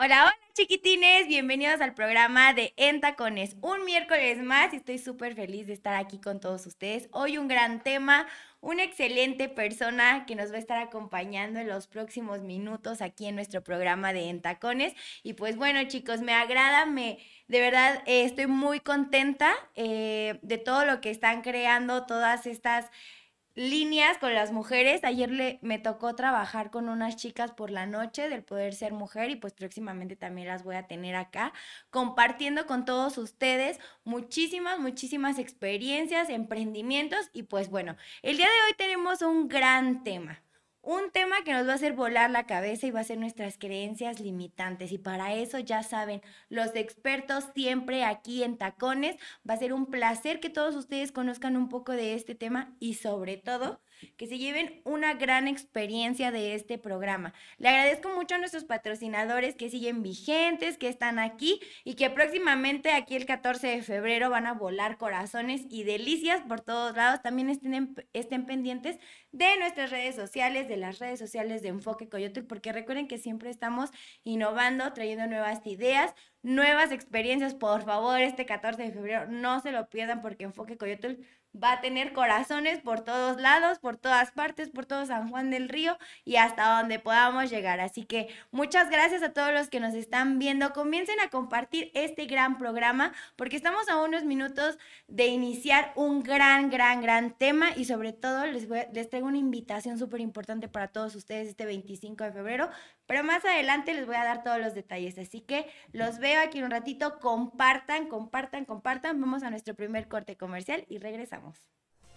Hola, hola chiquitines, bienvenidos al programa de Entacones. Un miércoles más y estoy súper feliz de estar aquí con todos ustedes. Hoy un gran tema, una excelente persona que nos va a estar acompañando en los próximos minutos aquí en nuestro programa de Entacones. Y pues bueno chicos, me agrada, me de verdad eh, estoy muy contenta eh, de todo lo que están creando, todas estas líneas con las mujeres. Ayer le, me tocó trabajar con unas chicas por la noche del poder ser mujer y pues próximamente también las voy a tener acá compartiendo con todos ustedes muchísimas, muchísimas experiencias, emprendimientos y pues bueno, el día de hoy tenemos un gran tema. Un tema que nos va a hacer volar la cabeza y va a ser nuestras creencias limitantes. Y para eso ya saben, los expertos siempre aquí en Tacones. Va a ser un placer que todos ustedes conozcan un poco de este tema y sobre todo que se lleven una gran experiencia de este programa. Le agradezco mucho a nuestros patrocinadores que siguen vigentes, que están aquí y que próximamente aquí el 14 de febrero van a volar corazones y delicias por todos lados. También estén, pendientes de nuestras redes sociales, de las redes sociales de Enfoque Coyote, porque recuerden que siempre estamos innovando, trayendo nuevas ideas, nuevas experiencias. Por favor, este 14 de febrero no se lo pierdan porque Enfoque Coyote va a tener corazones por todos lados, por todas partes, por todo San Juan del Río y hasta donde podamos llegar. Así que muchas gracias a todos los que nos están viendo. Comiencen a compartir este gran programa porque estamos a unos minutos de iniciar un gran, gran, gran tema y sobre todo les, les traigo una invitación súper importante para todos ustedes este 25 de febrero, pero más adelante les voy a dar todos los detalles. Así que los veo aquí un ratito. Compartan, compartan, compartan. Vamos a nuestro primer corte comercial y regresamos.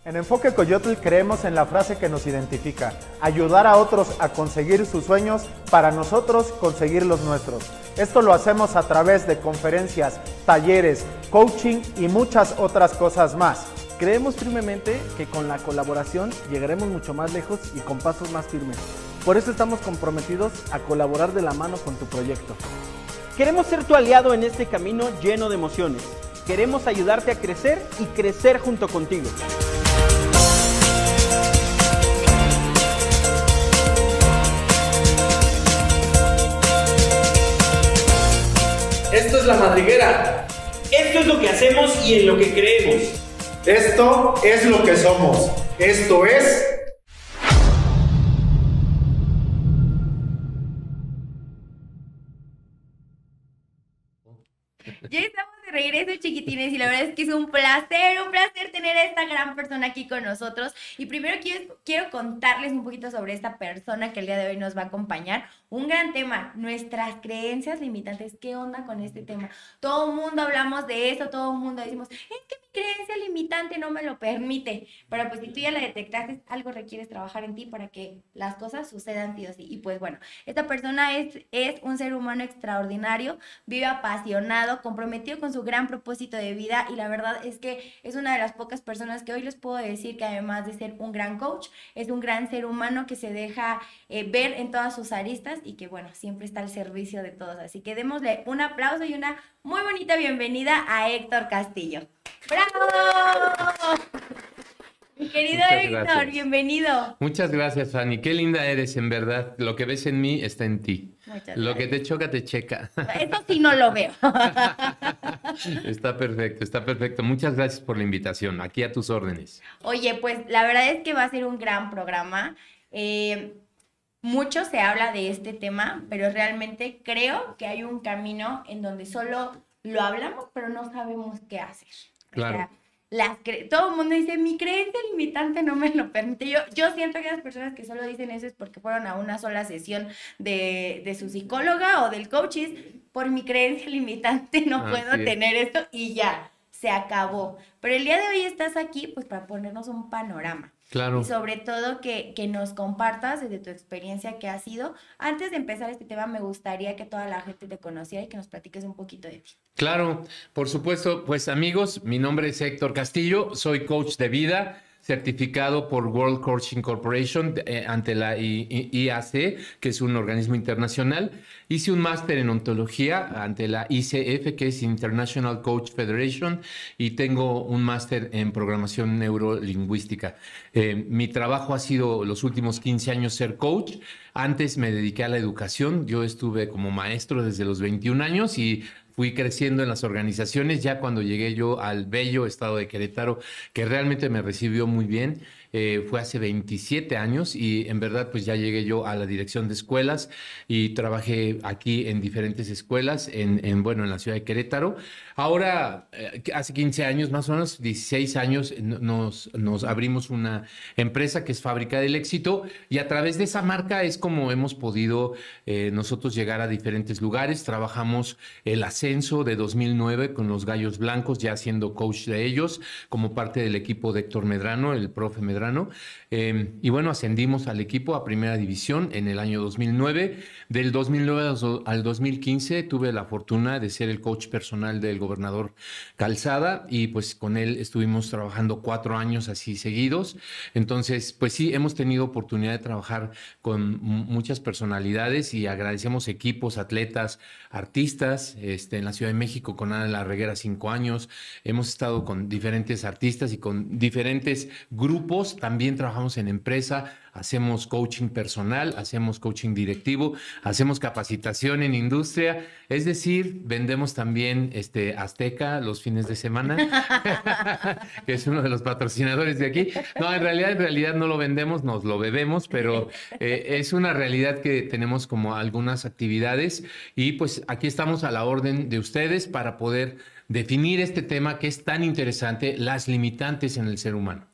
En Enfoque Coyotl creemos en la frase que nos identifica, ayudar a otros a conseguir sus sueños para nosotros conseguir los nuestros. Esto lo hacemos a través de conferencias, talleres, coaching y muchas otras cosas más. Creemos firmemente que con la colaboración llegaremos mucho más lejos y con pasos más firmes. Por eso estamos comprometidos a colaborar de la mano con tu proyecto. Queremos ser tu aliado en este camino lleno de emociones. Queremos ayudarte a crecer y crecer junto contigo. Esto es la madriguera. Esto es lo que hacemos y en lo que creemos. Esto es lo que somos. Esto es regreso, chiquitines, y la verdad es que es un placer, un placer tener a esta gran persona aquí con nosotros. Y primero quiero, quiero contarles un poquito sobre esta persona que el día de hoy nos va a acompañar. Un gran tema, nuestras creencias limitantes. ¿Qué onda con este tema? Todo el mundo hablamos de eso, todo el mundo decimos, es que mi creencia limitante no me lo permite. Pero pues si tú ya la detectaste, algo requieres trabajar en ti para que las cosas sucedan sí o sí. Y pues bueno, esta persona es, es un ser humano extraordinario, vive apasionado, comprometido con su gran propósito de vida y la verdad es que es una de las pocas personas que hoy les puedo decir que además de ser un gran coach, es un gran ser humano que se deja eh, ver en todas sus aristas y que bueno, siempre está al servicio de todos. Así que démosle un aplauso y una muy bonita bienvenida a Héctor Castillo. ¡Bravo! Mi querido Héctor, bienvenido. Muchas gracias, Fanny. Qué linda eres, en verdad. Lo que ves en mí está en ti. Muchas Lo que te choca, te checa. Eso sí no lo veo. está perfecto, está perfecto. Muchas gracias por la invitación. Aquí a tus órdenes. Oye, pues la verdad es que va a ser un gran programa. Eh, mucho se habla de este tema, pero realmente creo que hay un camino en donde solo lo hablamos, pero no sabemos qué hacer. O Claro. sea, las cre- todo el mundo dice, mi creencia limitante no me lo permite. Yo, yo siento que las personas que solo dicen eso es porque fueron a una sola sesión de, de su psicóloga o del coach. y es, por mi creencia limitante no puedo tener esto y ya, se acabó. Pero el día de hoy estás aquí pues para ponernos un panorama. Claro. Y sobre todo que, que nos compartas desde tu experiencia que ha sido. Antes de empezar este tema, me gustaría que toda la gente te conociera y que nos platiques un poquito de ti. Claro, por supuesto. Pues amigos, mi nombre es Héctor Castillo, soy coach de vida, certificado por World Coaching Corporation eh, ante la IAC, que es un organismo internacional. Hice un máster en ontología ante la ICF, que es International Coach Federation, y tengo un máster en programación neurolingüística. Eh, mi trabajo ha sido los últimos 15 años ser coach. Antes me dediqué a la educación. Yo estuve como maestro desde los 21 años y fui creciendo en las organizaciones. Ya cuando llegué yo al bello estado de Querétaro, que realmente me recibió muy bien, eh, fue hace 27 años y en verdad pues ya llegué yo a la dirección de escuelas y trabajé aquí en diferentes escuelas en, bueno, en la ciudad de Querétaro. Ahora, eh, hace 15 años, más o menos 16 años, nos, nos abrimos una empresa que es Fábrica del Éxito y a través de esa marca es como hemos podido eh, nosotros llegar a diferentes lugares. Trabajamos el ascenso de 2009 con los Gallos Blancos, ya siendo coach de ellos, como parte del equipo de Héctor Medrano, el profe Medrano Em, y bueno, ascendimos al equipo a primera división en el año 2009. Del 2009 al 2015 tuve la fortuna de ser el coach personal del gobernador Calzada y pues con él estuvimos trabajando cuatro años así seguidos. Entonces, pues sí, hemos tenido oportunidad de trabajar con muchas personalidades y agradecemos equipos, atletas, artistas. Este, en la Ciudad de México con Ana La Reguera cinco años. Hemos estado con diferentes artistas y con diferentes grupos también trabajamos en empresa, hacemos coaching personal, hacemos coaching directivo, hacemos capacitación en industria, es decir, vendemos también este Azteca los fines de semana, que es uno de los patrocinadores de aquí. No, en realidad, en realidad no lo vendemos, nos lo bebemos, pero eh, es una realidad que tenemos como algunas actividades y pues aquí estamos a la orden de ustedes para poder definir este tema que es tan interesante, las limitantes en el ser humano.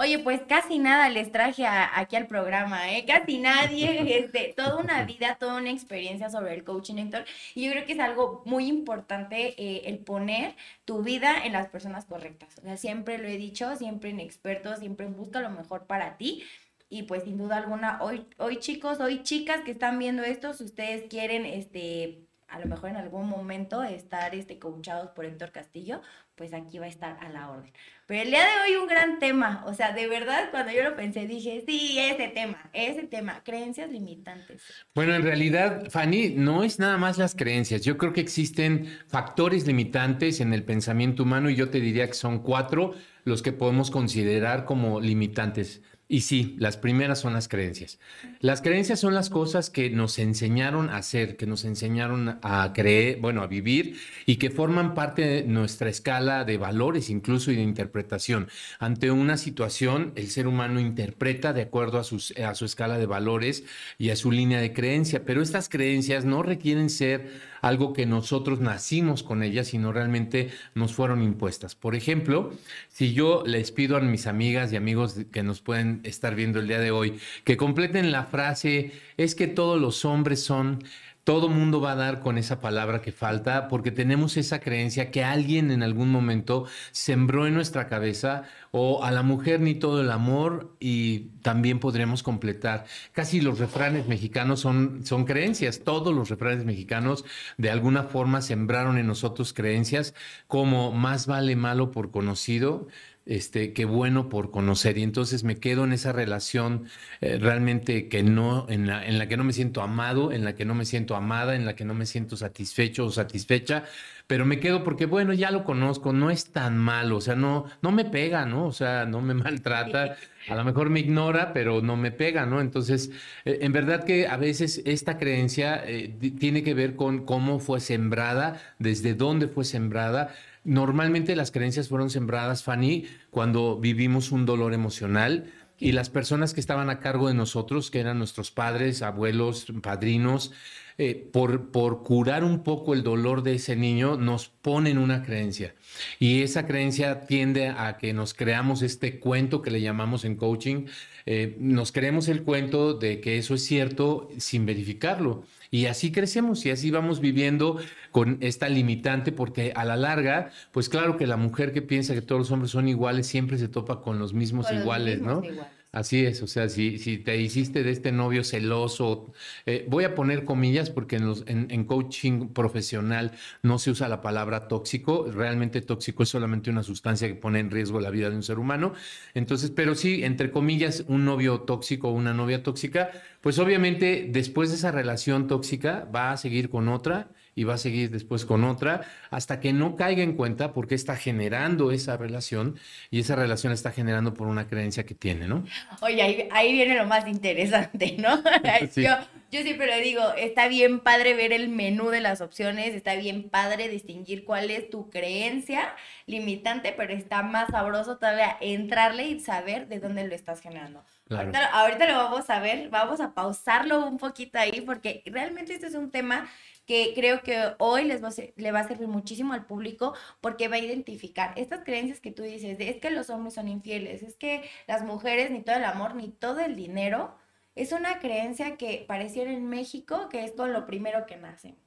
Oye, pues casi nada les traje aquí al programa, ¿eh? Casi nadie, este, toda una vida, toda una experiencia sobre el coaching, Héctor. Y yo creo que es algo muy importante eh, el poner tu vida en las personas correctas. O sea, siempre lo he dicho, siempre en expertos, siempre busca lo mejor para ti. Y pues sin duda alguna, hoy, hoy chicos, hoy chicas que están viendo esto, si ustedes quieren, este, a lo mejor en algún momento estar este, coachados por Héctor Castillo, pues aquí va a estar a la orden. Pero el día de hoy un gran tema, o sea, de verdad cuando yo lo pensé dije, sí, ese tema, ese tema, creencias limitantes. Bueno, en realidad, Fanny, no es nada más las creencias, yo creo que existen factores limitantes en el pensamiento humano y yo te diría que son cuatro los que podemos considerar como limitantes. Y sí, las primeras son las creencias. Las creencias son las cosas que nos enseñaron a hacer, que nos enseñaron a creer, bueno, a vivir y que forman parte de nuestra escala de valores incluso y de interpretación. Ante una situación, el ser humano interpreta de acuerdo a, sus, a su escala de valores y a su línea de creencia, pero estas creencias no requieren ser algo que nosotros nacimos con ellas, sino realmente nos fueron impuestas. Por ejemplo, si yo les pido a mis amigas y amigos que nos pueden estar viendo el día de hoy que completen la frase, es que todos los hombres son todo mundo va a dar con esa palabra que falta porque tenemos esa creencia que alguien en algún momento sembró en nuestra cabeza o a la mujer ni todo el amor y también podremos completar. Casi los refranes mexicanos son, son creencias, todos los refranes mexicanos de alguna forma sembraron en nosotros creencias como más vale malo por conocido este, qué bueno por conocer. Y entonces me quedo en esa relación eh, realmente que no, en la, en la que no me siento amado, en la que no me siento amada, en la que no me siento satisfecho o satisfecha, pero me quedo porque, bueno, ya lo conozco, no es tan malo, o sea, no, no me pega, ¿no? O sea, no me maltrata, a lo mejor me ignora, pero no me pega, ¿no? Entonces, eh, en verdad que a veces esta creencia eh, tiene que ver con cómo fue sembrada, desde dónde fue sembrada, Normalmente las creencias fueron sembradas, Fanny, cuando vivimos un dolor emocional y las personas que estaban a cargo de nosotros, que eran nuestros padres, abuelos, padrinos, eh, por, por curar un poco el dolor de ese niño, nos ponen una creencia. Y esa creencia tiende a que nos creamos este cuento que le llamamos en coaching, eh, nos creemos el cuento de que eso es cierto sin verificarlo. Y así crecemos y así vamos viviendo con esta limitante, porque a la larga, pues claro que la mujer que piensa que todos los hombres son iguales siempre se topa con los mismos iguales, ¿no? Así es, o sea, si, si te hiciste de este novio celoso, eh, voy a poner comillas porque en, los, en, en, coaching profesional no se usa la palabra tóxico, realmente tóxico es solamente una sustancia que pone en riesgo la vida de un ser humano, entonces, pero sí, entre comillas, un novio tóxico o una novia tóxica, pues obviamente después de esa relación tóxica va a seguir con otra y va a seguir después con otra hasta que no caiga en cuenta por qué está generando esa relación y esa relación está generando por una creencia que tiene, ¿no? Oye, ahí, viene lo más interesante, ¿no? yo, yo siempre le digo, está bien padre ver el menú de las opciones, está bien padre distinguir cuál es tu creencia limitante, pero está más sabroso todavía entrarle y saber de dónde lo estás generando. Ahorita, ahorita, lo vamos a ver, vamos a pausarlo un poquito ahí porque realmente este es un tema que creo que hoy les va a le va a servir muchísimo al público porque va a identificar estas creencias que tú dices, es que los hombres son infieles, es que las mujeres, ni todo el amor, ni todo el dinero, es una creencia que pareciera en México que es todo lo primero que nacemos.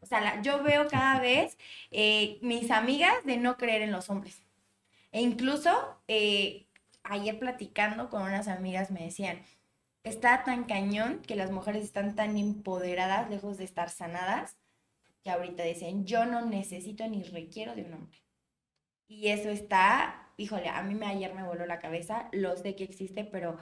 O sea, yo veo cada vez eh, mis amigas de no creer en los hombres. E incluso eh, ayer platicando con unas amigas me decían, está tan cañón que las mujeres están tan empoderadas, lejos de estar sanadas, que ahorita dicen, yo no necesito ni requiero de un hombre. Y eso está, híjole, a mí me, ayer me voló la cabeza, lo sé que existe, pero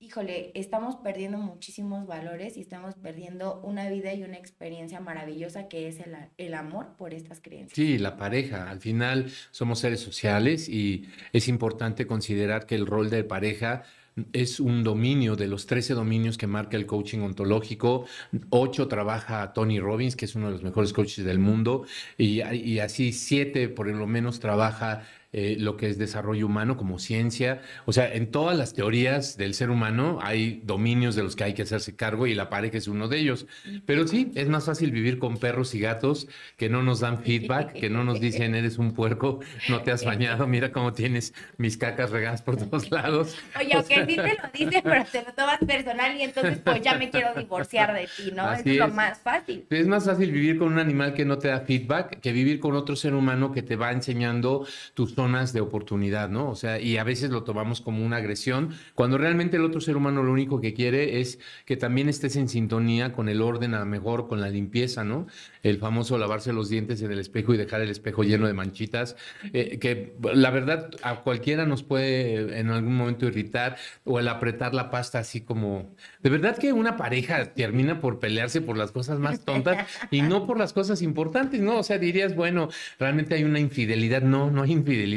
híjole, estamos perdiendo muchísimos valores y estamos perdiendo una vida y una experiencia maravillosa que es el, el, amor por estas creencias. Sí, la pareja. Al final somos seres sociales y es importante considerar que el rol de pareja es un dominio de los 13 dominios que marca el coaching ontológico. Ocho trabaja Tony Robbins, que es uno de los mejores coaches del mundo, y, y así siete por lo menos trabaja eh, lo que es desarrollo humano como ciencia. O sea, en todas las teorías del ser humano hay dominios de los que hay que hacerse cargo y la pareja es uno de ellos. Pero sí, es más fácil vivir con perros y gatos que no nos dan feedback, que no nos dicen eres un puerco, no te has bañado, mira cómo tienes mis cacas regadas por todos lados. Oye, aunque sí te lo dices, pero te lo tomas personal y entonces pues ya me quiero divorciar de ti, ¿no? es, lo más fácil. Es más fácil vivir con un animal que no te da feedback que vivir con otro ser humano que te va enseñando tus zonas de oportunidad, ¿no? O sea, y a veces lo tomamos como una agresión, cuando realmente el otro ser humano lo único que quiere es que también estés en sintonía con el orden, a lo mejor con la limpieza, ¿no? El famoso lavarse los dientes en el espejo y dejar el espejo lleno de manchitas, eh, que la verdad a cualquiera nos puede en algún momento irritar, o el apretar la pasta así como... De verdad que una pareja termina por pelearse por las cosas más tontas y no por las cosas importantes, ¿no? O sea, dirías, bueno, realmente hay una infidelidad. No, no hay infidelidad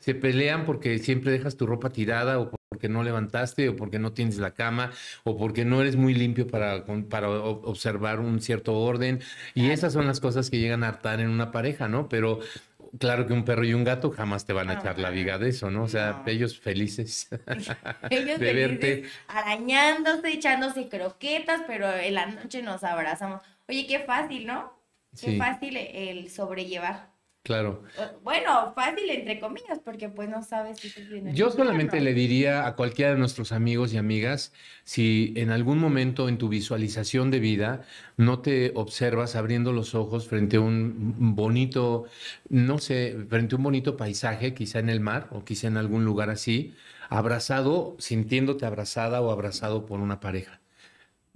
se pelean porque siempre dejas tu ropa tirada o porque no levantaste o porque no tienes la cama o porque no eres muy limpio para, para observar un cierto orden. Y esas son las cosas que llegan a hartar en una pareja, ¿no? Pero claro que un perro y un gato jamás te van a echar la viga de eso, ¿no? O sea, ellos felices. ellos felices, arañándose, echándose croquetas, pero en la noche nos abrazamos. Oye, qué fácil, ¿no? Qué fácil el sobrellevar. Claro. Bueno, fácil entre comillas, porque pues no sabes si estás bien. Yo solamente le diría a cualquiera de nuestros amigos y amigas, si en algún momento en tu visualización de vida no te observas abriendo los ojos frente a un bonito, no sé, frente a un bonito paisaje, quizá en el mar o quizá en algún lugar así, abrazado, sintiéndote abrazada o abrazado por una pareja.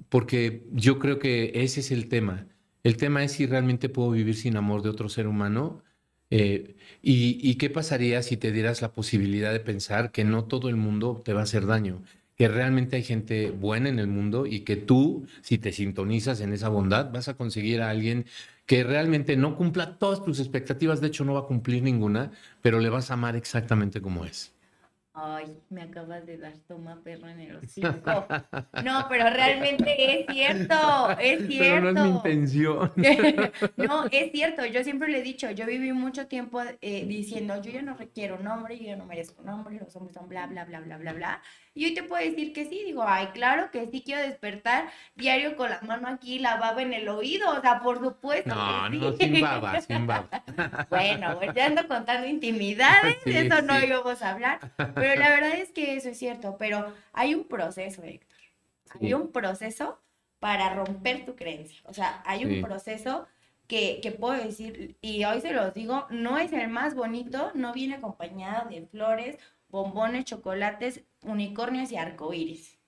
Porque yo creo que ese es el tema. El tema es si realmente puedo vivir sin amor de otro ser humano eh, y, qué pasaría si te dieras la posibilidad de pensar que no todo el mundo te va a hacer daño? Que realmente hay gente buena en el mundo y que tú, si te sintonizas en esa bondad, vas a conseguir a alguien que realmente no cumpla todas tus expectativas, de hecho no va a cumplir ninguna, pero le vas a amar exactamente como es. Ay, me acabas de dar toma perro en el hocico. No, pero realmente es cierto, es cierto. Pero no es mi intención. no, es cierto. Yo siempre le he dicho, yo viví mucho tiempo eh, diciendo, yo ya no requiero un hombre, yo ya no merezco un hombre, los hombres son bla, bla, bla, bla, bla, bla. Y hoy te puedo decir que sí, digo, ay, claro que sí quiero despertar diario con la mano aquí, la baba en el oído, o sea, por supuesto. No, no, sin baba, sin baba. Bueno, ya ando contando intimidades, de eso no íbamos a hablar, pero la verdad es que eso es cierto, pero hay un proceso, Héctor. Hay un proceso para romper tu creencia, o sea, hay un proceso que, que, puedo decir, y hoy se los digo, no es el más bonito, no viene acompañado de flores bombones, chocolates, unicornios y arcoíris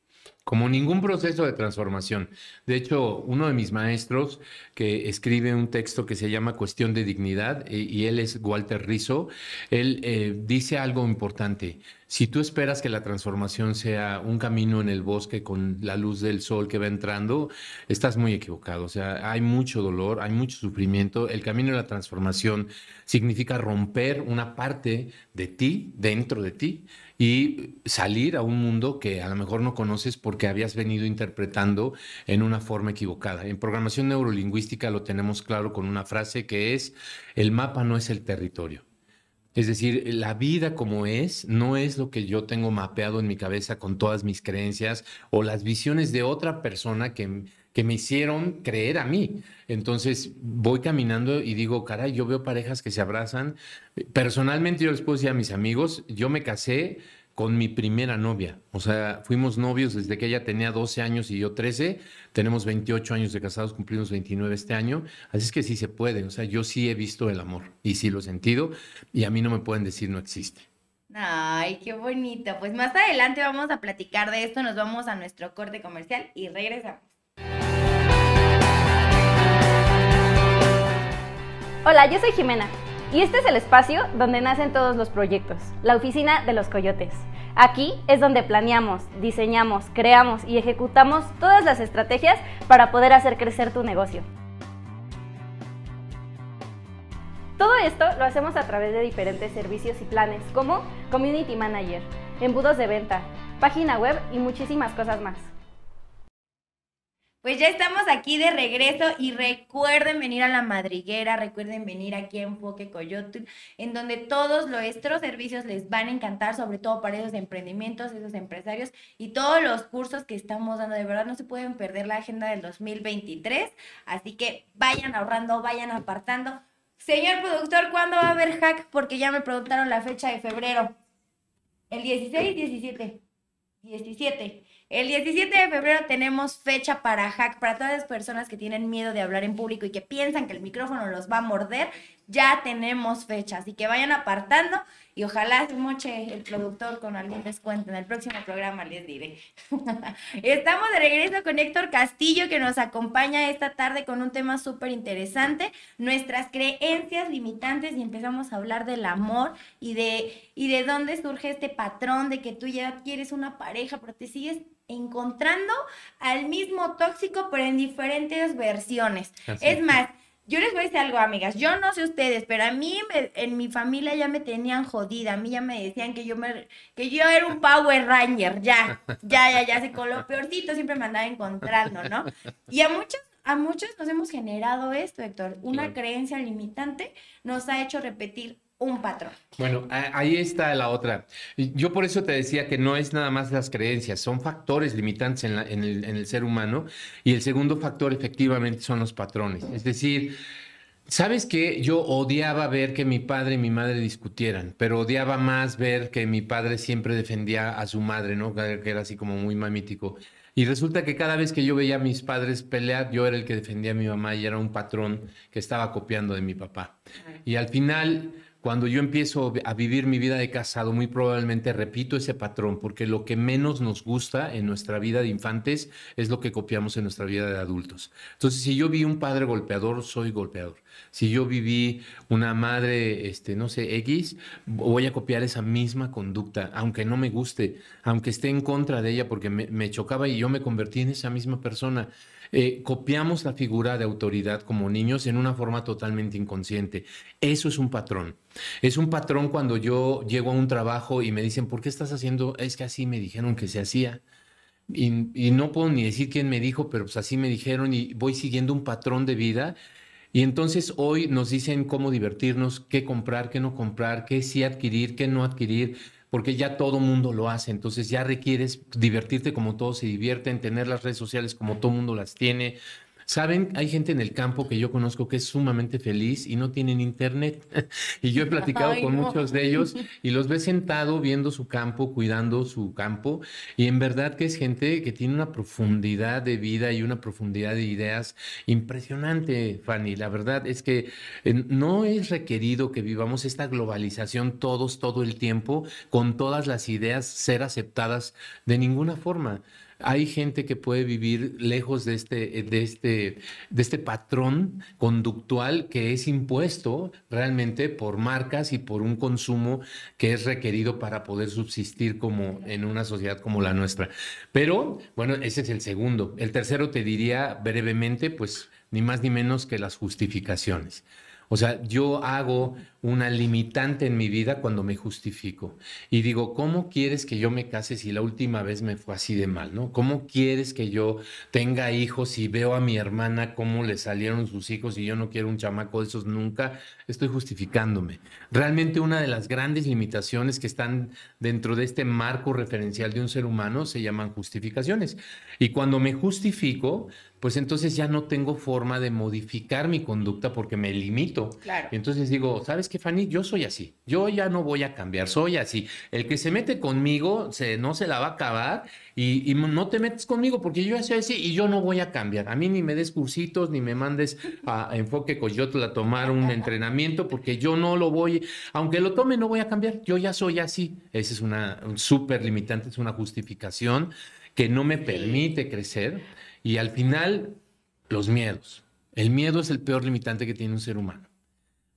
como ningún proceso de transformación. De hecho, uno de mis maestros que escribe un texto que se llama Cuestión de Dignidad, y, él es Walter Rizzo, él eh, dice algo importante. Si tú esperas que la transformación sea un camino en el bosque con la luz del sol que va entrando, estás muy equivocado. O sea, hay mucho dolor, hay mucho sufrimiento. El camino de la transformación significa romper una parte de ti, dentro de ti, y salir a un mundo que a lo mejor no conoces porque habías venido interpretando en una forma equivocada. En programación neurolingüística lo tenemos claro con una frase que es, el mapa no es el territorio. Es decir, la vida como es no es lo que yo tengo mapeado en mi cabeza con todas mis creencias o las visiones de otra persona que, que me hicieron creer a mí. Entonces voy caminando y digo, caray, yo veo parejas que se abrazan. Personalmente yo les puedo decir a mis amigos, yo me casé con mi primera novia. O sea, fuimos novios desde que ella tenía 12 años y yo 13. Tenemos 28 años de casados, cumplimos 29 este año. Así es que sí se puede. O sea, yo sí he visto el amor y sí lo he sentido y a mí no me pueden decir no existe. Ay, qué bonito. Pues más adelante vamos a platicar de esto. Nos vamos a nuestro corte comercial y regresamos. Hola, yo soy Jimena y este es el espacio donde nacen todos los proyectos, la oficina de los coyotes. Aquí es donde planeamos, diseñamos, creamos y ejecutamos todas las estrategias para poder hacer crecer tu negocio. Todo esto lo hacemos a través de diferentes servicios y planes como Community Manager, embudos de venta, página web y muchísimas cosas más. Pues ya estamos aquí de regreso y recuerden venir a la madriguera, recuerden venir aquí a Enfoque Coyote, en donde todos nuestros servicios les van a encantar, sobre todo para esos emprendimientos, esos empresarios y todos los cursos que estamos dando. De verdad no se pueden perder la agenda del 2023, así que vayan ahorrando, vayan apartando. Señor productor, ¿cuándo va a haber hack? Porque ya me preguntaron la fecha de febrero. El 16, 17. 17. El 17 de febrero tenemos fecha para hack, para todas las personas que tienen miedo de hablar en público y que piensan que el micrófono los va a morder, ya tenemos fecha. Así que vayan apartando y ojalá se moche el productor con algún descuento. En el próximo programa les diré. Estamos de regreso con Héctor Castillo que nos acompaña esta tarde con un tema súper interesante, nuestras creencias limitantes y empezamos a hablar del amor y de, y de dónde surge este patrón de que tú ya quieres una pareja, pero te sigues encontrando al mismo tóxico, pero en diferentes versiones. es más, yo les voy a decir algo, amigas. Yo no sé ustedes, pero a mí en mi familia ya me tenían jodida. A mí ya me decían que yo me que yo era un Power Ranger. Ya, ya, ya, ya. Se con lo peorcito siempre me andaba encontrando, ¿no? Y a muchos a muchos nos hemos generado esto, Héctor. Una creencia limitante nos ha hecho repetir un patrón. Bueno, ahí está la otra. Yo por eso te decía que no es nada más las creencias, son factores limitantes en, el, en el ser humano y el segundo factor efectivamente son los patrones. Es decir, ¿Sabes qué? Yo odiaba ver que mi padre y mi madre discutieran, pero odiaba más ver que mi padre siempre defendía a su madre, ¿no? Que era así como muy mamítico. Y resulta que cada vez que yo veía a mis padres pelear, yo era el que defendía a mi mamá y era un patrón que estaba copiando de mi papá. Y al final cuando yo empiezo a vivir mi vida de casado, muy probablemente repito ese patrón, porque lo que menos nos gusta en nuestra vida de infantes es lo que copiamos en nuestra vida de adultos. Entonces, si yo vi un padre golpeador, soy golpeador. Si yo viví una madre, este, no sé, X, voy a copiar esa misma conducta, aunque no me guste, aunque esté en contra de ella porque me, me chocaba y yo me convertí en esa misma persona. Eh, copiamos la figura de autoridad como niños en una forma totalmente inconsciente. Eso es un patrón. Es un patrón cuando yo llego a un trabajo y me dicen, ¿por qué estás haciendo? Es que así me dijeron que se hacía. Y, no puedo ni decir quién me dijo, pero pues así me dijeron y voy siguiendo un patrón de vida. Y entonces hoy nos dicen cómo divertirnos, qué comprar, qué no comprar, qué sí adquirir, qué no adquirir porque ya todo mundo lo hace, entonces ya requieres divertirte como todos se divierten, tener las redes sociales como todo mundo las tiene, Saben, hay gente en el campo que yo conozco que es sumamente feliz y no tienen internet. y yo he platicado Ay, con no. muchos de ellos y los ve sentado viendo su campo, cuidando su campo. Y en verdad que es gente que tiene una profundidad de vida y una profundidad de ideas impresionante, Fanny. La verdad es que eh, no es requerido que vivamos esta globalización todos, todo el tiempo, con todas las ideas ser aceptadas de ninguna forma hay gente que puede vivir lejos de este, de este, de este patrón conductual que es impuesto realmente por marcas y por un consumo que es requerido para poder subsistir como en una sociedad como la nuestra. Pero, bueno, ese es el segundo. El tercero te diría brevemente, pues, ni más ni menos que las justificaciones. O sea, yo hago una limitante en mi vida cuando me justifico. Y digo, ¿cómo quieres que yo me case si la última vez me fue así de mal, ¿no? ¿Cómo quieres que yo tenga hijos y veo a mi hermana cómo le salieron sus hijos y yo no quiero un chamaco de esos nunca? Estoy justificándome. Realmente una de las grandes limitaciones que están dentro de este marco referencial de un ser humano se llaman justificaciones. Y cuando me justifico, pues entonces ya no tengo forma de modificar mi conducta porque me limito. Claro. Entonces digo, ¿sabes qué, Fanny? Yo soy así. Yo ya no voy a cambiar, soy así. El que se mete conmigo se, no se la va a acabar y, y no te metes conmigo porque yo ya soy así y yo no voy a cambiar. A mí ni me des cursitos ni me mandes a, a Enfoque Coyotl a tomar un entrenamiento porque yo no lo voy, aunque lo tome, no voy a cambiar. Yo ya soy así. Esa es una un súper limitante, es una justificación que no me permite crecer. Y al final, los miedos. El miedo es el peor limitante que tiene un ser humano.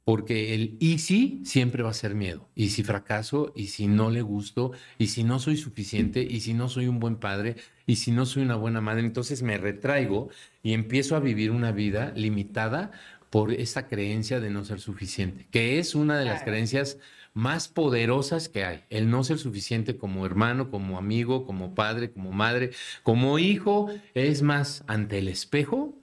Porque el y si siempre va a ser miedo. Y si fracaso, y si no le gusto, y si no soy suficiente, y si no soy un buen padre, y si no soy una buena madre, entonces me retraigo y empiezo a vivir una vida limitada por esa creencia de no ser suficiente, que es una de las creencias más poderosas que hay. El no ser suficiente como hermano, como amigo, como padre, como madre, como hijo. Es más, ante el espejo,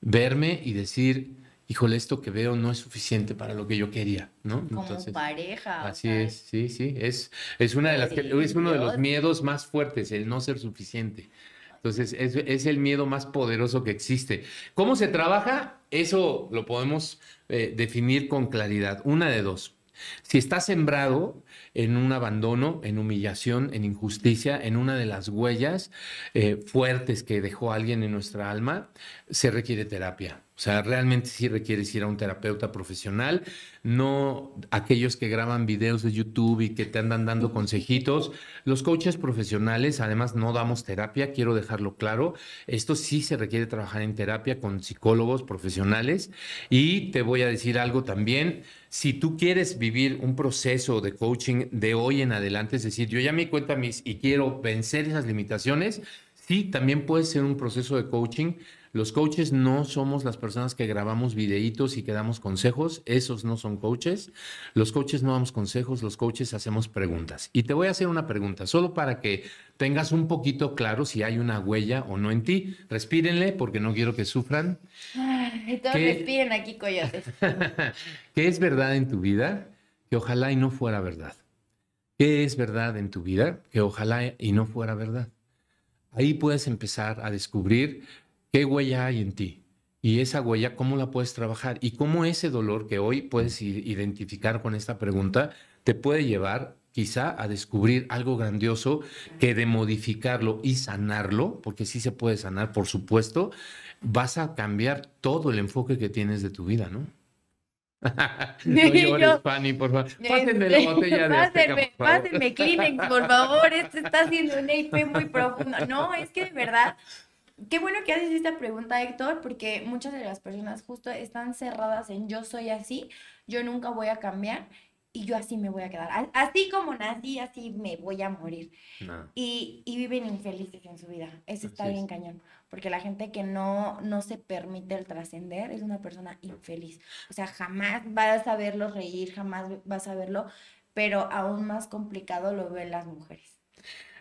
verme y decir, híjole, esto que veo no es suficiente para lo que yo quería, ¿no? Como pareja. o Así sea, es, sí, sí. Es, es una de las que- es uno de los miedos más fuertes, el no ser suficiente. Entonces, es, es el miedo más poderoso que existe. ¿Cómo se trabaja? Eso lo podemos eh, definir con claridad. Una de dos. Si está sembrado en un abandono, en humillación, en injusticia, en una de las huellas eh, fuertes que dejó alguien en nuestra alma, se requiere terapia. O sea, realmente sí requieres ir a un terapeuta profesional, no aquellos que graban videos de YouTube y que te andan dando consejitos. Los coaches profesionales, además, no damos terapia, quiero dejarlo claro. Esto sí se requiere trabajar en terapia con psicólogos profesionales. Y te voy a decir algo también. Si tú quieres vivir un proceso de coaching de hoy en adelante, es decir, yo ya me cuenta mis y quiero vencer esas limitaciones, sí, también puede ser un proceso de coaching. Los coaches no somos las personas que grabamos videitos y que damos consejos, esos no son coaches. Los coaches no damos consejos, los coaches hacemos preguntas. Y te voy a hacer una pregunta, solo para que tengas un poquito claro si hay una huella o no en ti. Respírenle porque no quiero que sufran. Ay, todos ¿Qué? respiren aquí, coyotes. ¿Qué es verdad en tu vida? Que ojalá y no fuera verdad. ¿Qué es verdad en tu vida? Que ojalá y no fuera verdad. Ahí puedes empezar a descubrir qué huella hay en ti. Y esa huella, ¿cómo la puedes trabajar? Y cómo ese dolor que hoy puedes identificar con esta pregunta te puede llevar quizá a descubrir algo grandioso que de modificarlo y sanarlo, porque sí se puede sanar, por supuesto, vas a cambiar todo el enfoque que tienes de tu vida, ¿no? no llores, Yo- Fanny, por favor. Pásenme la Este, botella de Azteca, pásenme, por favor. pásenme Kleenex, por favor. Esto está haciendo un IP muy profundo. No, es que de verdad, qué bueno que haces esta pregunta, Héctor, porque muchas de las personas justo están cerradas en yo soy así, yo nunca voy a cambiar y yo así me voy a quedar. Así como nací, así me voy a morir. No. Y, y viven infelices en su vida. Eso está Así bien es. cañón. Porque la gente que no, no se permite el trascender es una persona infeliz. O sea, jamás vas a verlo reír, jamás vas a verlo, pero aún más complicado lo ven las mujeres.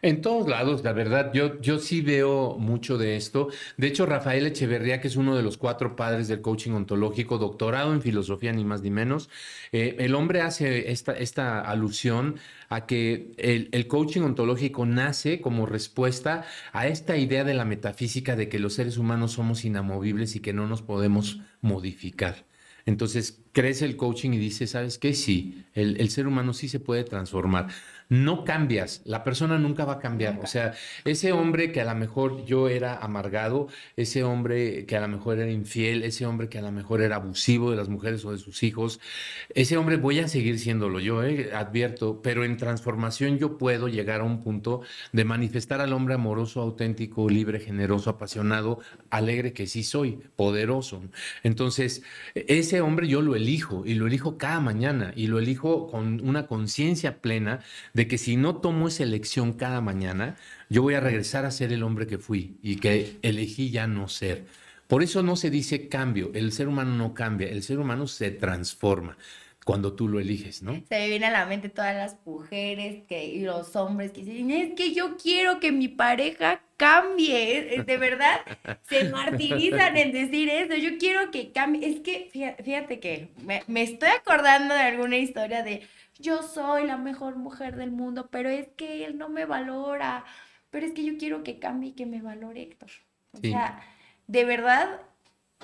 En todos lados, la verdad, yo, yo sí veo mucho de esto. De hecho, Rafael Echeverría, que es uno de los cuatro padres del coaching ontológico, doctorado en filosofía, ni más ni menos, eh, el hombre hace esta, esta alusión a que el, coaching ontológico nace como respuesta a esta idea de la metafísica de que los seres humanos somos inamovibles y que no nos podemos modificar. Entonces crece el coaching y dice, ¿sabes qué? Sí, el ser humano sí se puede transformar no cambias, la persona nunca va a cambiar. O sea, ese hombre que a lo mejor yo era amargado, ese hombre que a lo mejor era infiel, ese hombre que a lo mejor era abusivo de las mujeres o de sus hijos, ese hombre voy a seguir siéndolo yo, eh, advierto, pero en transformación yo puedo llegar a un punto de manifestar al hombre amoroso, auténtico, libre, generoso, apasionado, alegre que sí soy, poderoso. Entonces, ese hombre yo lo elijo y lo elijo cada mañana y lo elijo con una conciencia plena de que si no tomo esa elección cada mañana, yo voy a regresar a ser el hombre que fui y que elegí ya no ser. Por eso no se dice cambio, el ser humano no cambia, el ser humano se transforma cuando tú lo eliges, ¿no? Se me viene a la mente todas las mujeres que, y los hombres que dicen, es que yo quiero que mi pareja cambie, de verdad, se martirizan en decir eso, yo quiero que cambie, es que fíjate que me, me estoy acordando de alguna historia de yo soy la mejor mujer del mundo, pero es que él no me valora, pero es que yo quiero que cambie y que me valore Héctor. O sea, de verdad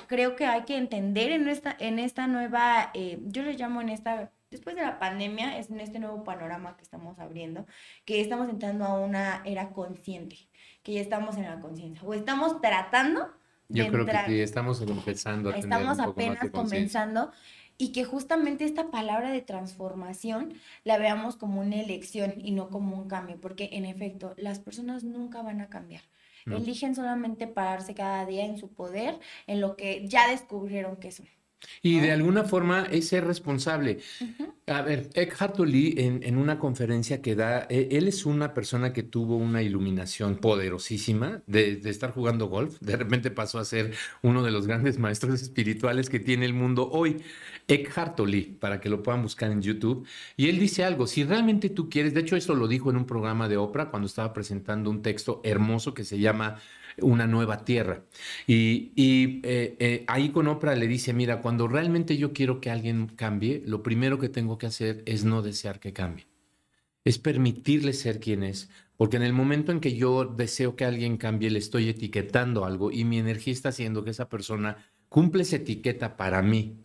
creo que hay que entender en esta, en esta nueva, eh, yo le llamo en esta, después de la pandemia, es en este nuevo panorama que estamos abriendo, que estamos entrando a una era consciente, que ya estamos en la conciencia, o estamos tratando. Yo creo que sí, estamos empezando a Estamos apenas comenzando y que justamente esta palabra de transformación la veamos como una elección y no como un cambio, porque en efecto, las personas nunca van a cambiar. Eligen solamente pararse cada día en su poder, en lo que ya descubrieron que son. Y de alguna forma es ser responsable. A ver, Eckhart Tolle en, en, una conferencia que da, e, él es una persona que tuvo una iluminación poderosísima de, de, estar jugando golf. De repente pasó a ser uno de los grandes maestros espirituales que tiene el mundo hoy. Eckhart Tolle, para que lo puedan buscar en YouTube. Y él dice algo, si realmente tú quieres, de hecho eso lo dijo en un programa de Oprah cuando estaba presentando un texto hermoso que se llama una nueva tierra. Y, eh, eh, ahí con Oprah le dice, mira, cuando realmente yo quiero que alguien cambie, lo primero que tengo que hacer es no desear que cambie. Es permitirle ser quien es. Porque en el momento en que yo deseo que alguien cambie, le estoy etiquetando algo y mi energía está haciendo que esa persona cumple esa etiqueta para mí.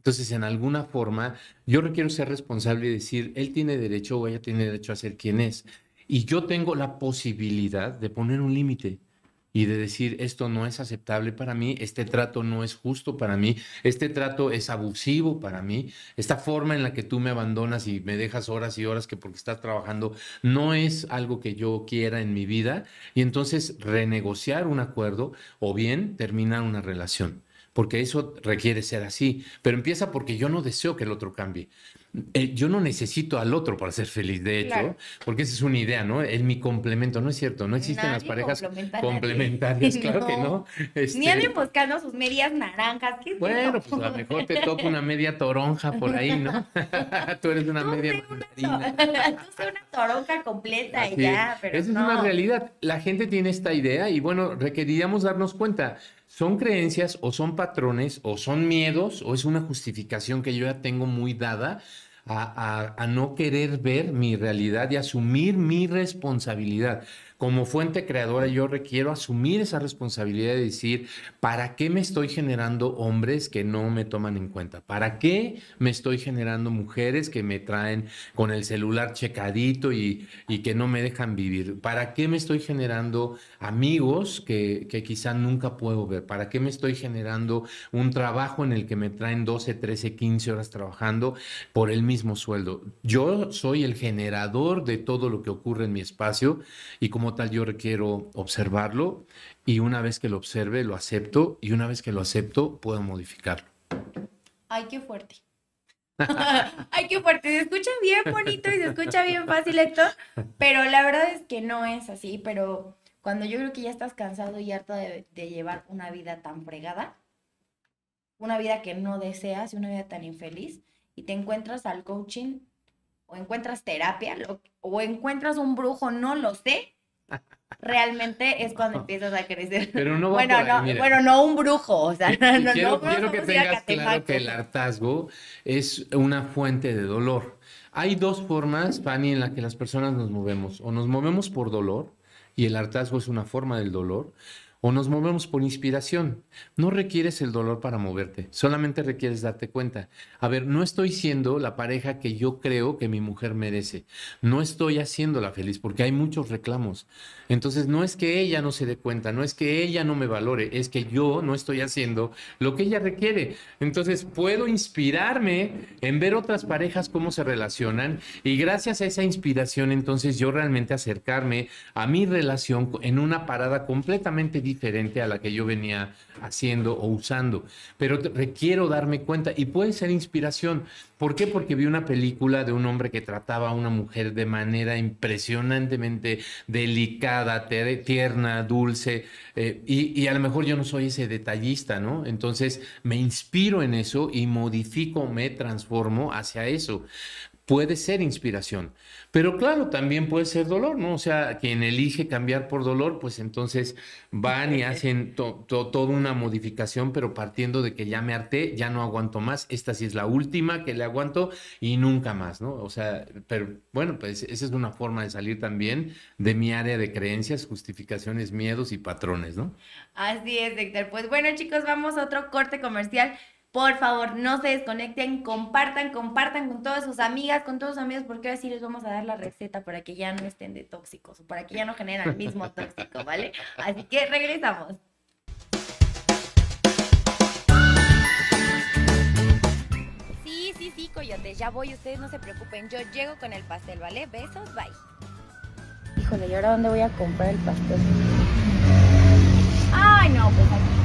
Entonces, en alguna forma, yo requiero ser responsable y decir, él tiene derecho o ella tiene derecho a ser quien es. Y yo tengo la posibilidad de poner un límite y de decir esto no es aceptable para mí, este trato no es justo para mí, este trato es abusivo para mí, esta forma en la que tú me abandonas y me dejas horas y horas que porque estás trabajando no es algo que yo quiera en mi vida y entonces renegociar un acuerdo o bien terminar una relación porque eso requiere ser así, pero empieza porque yo no deseo que el otro cambie. Eh, yo no necesito al otro para ser feliz, de hecho, porque esa es una idea, ¿no? Es mi complemento, no es cierto, no existen las parejas complementarias, claro que no. Este... Ni anden buscando sus medias naranjas. ¿qué bueno, pues a lo mejor te toca una media toronja por ahí, ¿no? Tú eres una media una Tú una toronja completa y ya, pero Esa es una realidad. La gente tiene esta idea y bueno, requeriríamos darnos cuenta son creencias o son patrones o son miedos o es una justificación que yo ya tengo muy dada a, a, no querer ver mi realidad y asumir mi responsabilidad como fuente creadora yo requiero asumir esa responsabilidad de decir, ¿para qué me estoy generando hombres que no me toman en cuenta? ¿Para qué me estoy generando mujeres que me traen con el celular checadito y, y que no me dejan vivir? ¿Para qué me estoy generando amigos que, que quizá nunca puedo ver? ¿Para qué me estoy generando un trabajo en el que me traen 12, 13, 15 horas trabajando por el mismo sueldo? Yo soy el generador de todo lo que ocurre en mi espacio y como tal yo requiero observarlo y una vez que lo observe lo acepto y una vez que lo acepto puedo modificarlo. Ay, qué fuerte. Ay, qué fuerte. Se escucha bien bonito y se escucha bien fácil, esto pero la verdad es que no es así. Pero cuando yo creo que ya estás cansado y harto de, llevar una vida tan fregada, una vida que no deseas una vida tan infeliz, y te encuentras al coaching o encuentras terapia o encuentras un brujo, no lo sé, realmente es cuando empiezas a crecer. Pero no va bueno, por ahí, no, bueno, no un brujo, o sea, no, quiero, no quiero que tengas claro que el hartazgo es una fuente de dolor. Hay dos formas, Fanny, en la que las personas nos movemos. O nos movemos por dolor, y el hartazgo es una forma del dolor, o nos movemos por inspiración. No requieres el dolor para moverte, solamente requieres darte cuenta. A ver, no estoy siendo la pareja que yo creo que mi mujer merece. No estoy haciéndola feliz porque hay muchos reclamos. Entonces, no es que ella no se dé cuenta, no es que ella no me valore, es que yo no estoy haciendo lo que ella requiere. Entonces, puedo inspirarme en ver otras parejas cómo se relacionan y gracias a esa inspiración, entonces yo realmente acercarme a mi relación en una parada completamente diferente a la que yo venía haciendo o usando. Pero requiero darme cuenta y puede ser inspiración. ¿Por qué? Porque vi una película de un hombre que trataba a una mujer de manera impresionantemente delicada, tierna, dulce, eh, y, y a lo mejor yo no soy ese detallista, ¿no? Entonces me inspiro en eso y modifico, me transformo hacia eso. Puede ser inspiración, pero claro, también puede ser dolor, ¿no? O sea, quien elige cambiar por dolor, pues entonces van y hacen to- to- toda una modificación, pero partiendo de que ya me harté, ya no aguanto más, esta sí es la última que le aguanto y nunca más, ¿no? O sea, pero bueno, pues esa es una forma de salir también de mi área de creencias, justificaciones, miedos y patrones, ¿no? Así es, Héctor. Pues bueno, chicos, vamos a otro corte comercial. Por favor, no se desconecten, compartan, compartan con todas sus amigas, con todos sus amigos, porque ahora sí les vamos a dar la receta para que ya no estén de tóxicos o para que ya no generen el mismo tóxico, ¿vale? Así que regresamos. Sí, sí, sí, coyotes, ya voy, ustedes no se preocupen, yo llego con el pastel, ¿vale? Besos, bye. Híjole, ¿y ahora dónde voy a comprar el pastel? Ay, no, pues aquí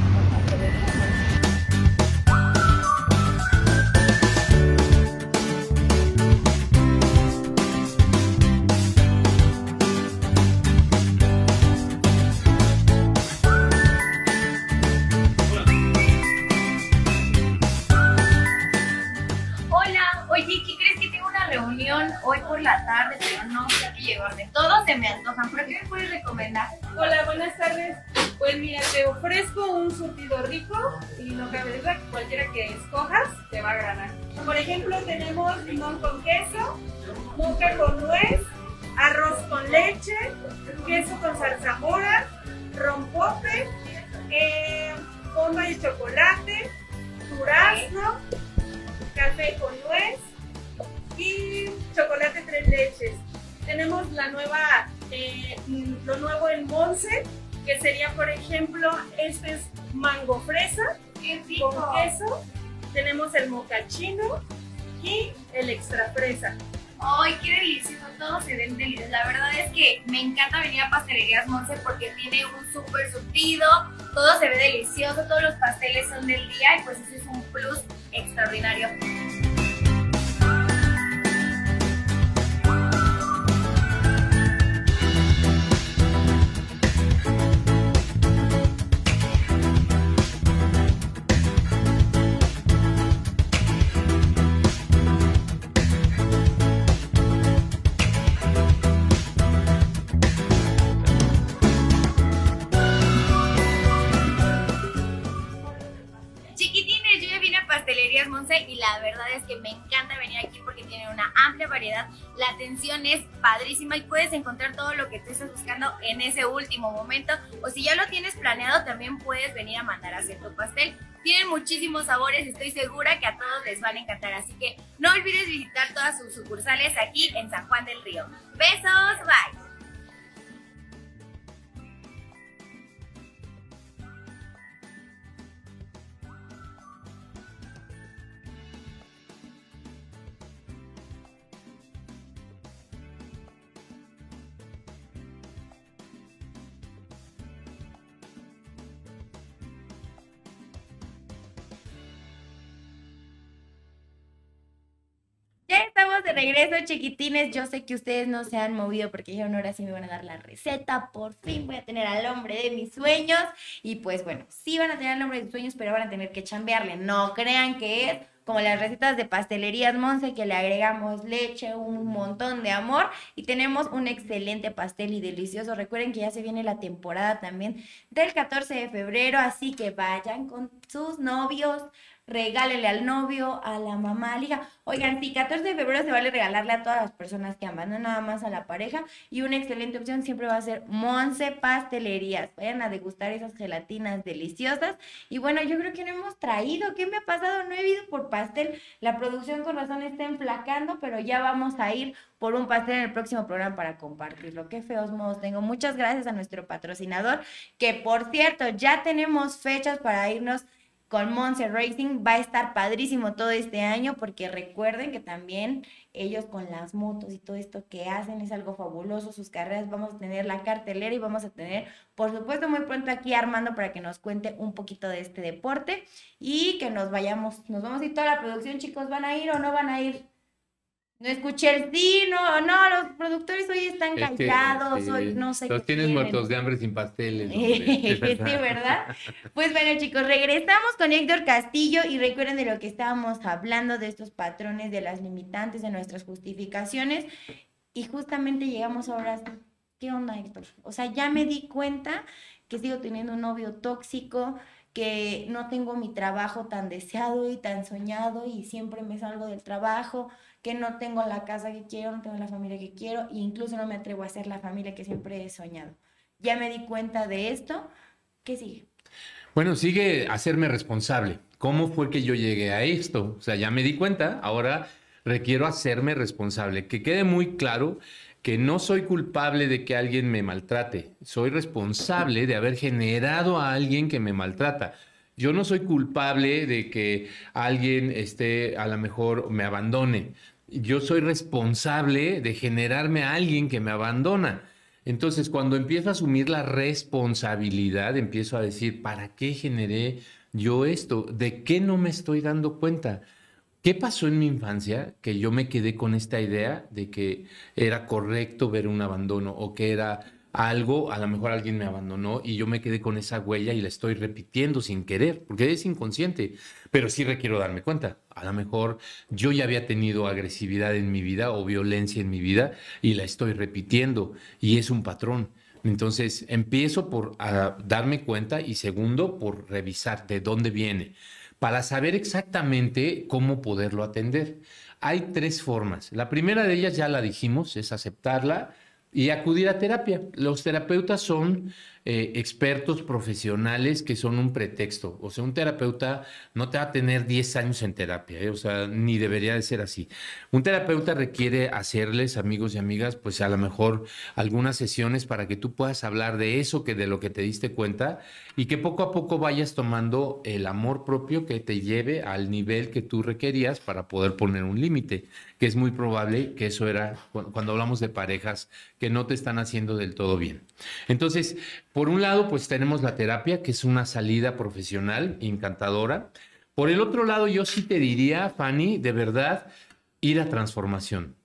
Todos se me antojan, pero ¿qué me puedes recomendar? Hola, buenas tardes. Pues mira, te ofrezco un surtido rico y no cabe duda que cualquiera que escojas te va a ganar. Por ejemplo, tenemos limón con queso, moca con nuez, arroz con leche, queso con zarzamora, rompope, eh, bomba de chocolate, durazno, café con nuez y chocolate tres leches. Tenemos la nueva, eh, lo nuevo en Monse, que sería, por ejemplo, este es mango fresa con queso. Tenemos el mocachino y el extra fresa. ¡Ay, qué delicioso! Todos se ven deliciosos. La verdad es que me encanta venir a Pastelerías Monse porque tiene un súper surtido, todo se ve delicioso, todos los pasteles son del día y pues ese es un plus extraordinario. Es padrísima y puedes encontrar todo lo que tú estás buscando en ese último momento. O si ya lo tienes planeado, también puedes venir a mandar a hacer tu pastel. Tienen muchísimos sabores, estoy segura que a todos les van a encantar. Así que no olvides visitar todas sus sucursales aquí en San Juan del Río. Besos, bye. De regreso, chiquitines. Yo sé que ustedes no se han movido porque dijeron ahora sí me van a dar la receta. Por fin voy a tener al hombre de mis sueños. Y pues bueno, sí van a tener al hombre de mis sueños, pero van a tener que chambearle. No crean que es como las recetas de pastelerías Monse, que le agregamos leche, un montón de amor y tenemos un excelente pastel y delicioso. Recuerden que ya se viene la temporada también del 14 de febrero, así que vayan con sus novios, regálele al novio, a la mamá, liga. Oigan, sí, 14 de febrero se vale regalarle a todas las personas que aman, no nada más a la pareja. Y una excelente opción siempre va a ser Monse Pastelerías. Vayan a degustar esas gelatinas deliciosas. Y bueno, yo creo que no hemos traído. ¿Qué me ha pasado? No he ido por pastel. La producción con razón está enflacando, pero ya vamos a ir por un pastel en el próximo programa para compartirlo. Qué feos modos tengo. Muchas gracias a nuestro patrocinador, que por cierto, ya tenemos fechas para irnos con Monster Racing. Va a estar padrísimo todo este año porque recuerden que también ellos con las motos y todo esto que hacen es algo fabuloso. Sus carreras vamos a tener la cartelera y vamos a tener, por supuesto, muy pronto aquí Armando para que nos cuente un poquito de este deporte y que nos vayamos, nos vamos a ir toda la producción, chicos, ¿van a ir o no van a ir? No escuché el sí, no, no, los productores hoy están callados, hoy no sé Los tienes muertos de hambre sin pasteles. sí, ¿verdad? Pues bueno, chicos, regresamos con Héctor Castillo y recuerden de lo que estábamos hablando, de estos patrones, de las limitantes, de nuestras justificaciones. Y justamente llegamos ahora, ¿qué onda, Héctor? O sea, ya me di cuenta que sigo teniendo un novio tóxico, que no tengo mi trabajo tan deseado y tan soñado y siempre me salgo del trabajo que no tengo la casa que quiero, no tengo la familia que quiero e incluso no me atrevo a ser la familia que siempre he soñado. Ya me di cuenta de esto. ¿Qué sigue? Bueno, sigue hacerme responsable. ¿Cómo fue que yo llegué a esto? O sea, ya me di cuenta, ahora requiero hacerme responsable. Que quede muy claro que no soy culpable de que alguien me maltrate. Soy responsable de haber generado a alguien que me maltrata. Yo no soy culpable de que alguien esté, a lo mejor me abandone yo soy responsable de generarme a alguien que me abandona. Entonces, cuando empiezo a asumir la responsabilidad, empiezo a decir, ¿para qué generé yo esto? ¿De qué no me estoy dando cuenta? ¿Qué pasó en mi infancia que yo me quedé con esta idea de que era correcto ver un abandono o que era algo, a lo mejor alguien me abandonó y yo me quedé con esa huella y la estoy repitiendo sin querer, porque es inconsciente, pero sí requiero darme cuenta. A lo mejor yo ya había tenido agresividad en mi vida o violencia en mi vida y la estoy repitiendo y es un patrón. Entonces empiezo por darme cuenta y segundo por revisar de dónde viene para saber exactamente cómo poderlo atender. Hay tres formas. La primera de ellas ya la dijimos, es aceptarla, y acudir a terapia. Los terapeutas son eh, expertos profesionales que son un pretexto. O sea, un terapeuta no te va a tener 10 años en terapia, ¿eh? o sea, ni debería de ser así. Un terapeuta requiere hacerles, amigos y amigas, pues a lo mejor algunas sesiones para que tú puedas hablar de eso, que de lo que te diste cuenta, y que poco a poco vayas tomando el amor propio que te lleve al nivel que tú requerías para poder poner un límite que es muy probable que eso era cuando hablamos de parejas que no te están haciendo del todo bien. Entonces, por un lado, pues tenemos la terapia, que es una salida profesional encantadora. Por el otro lado, yo sí te diría, Fanny, de verdad, ir a transformación.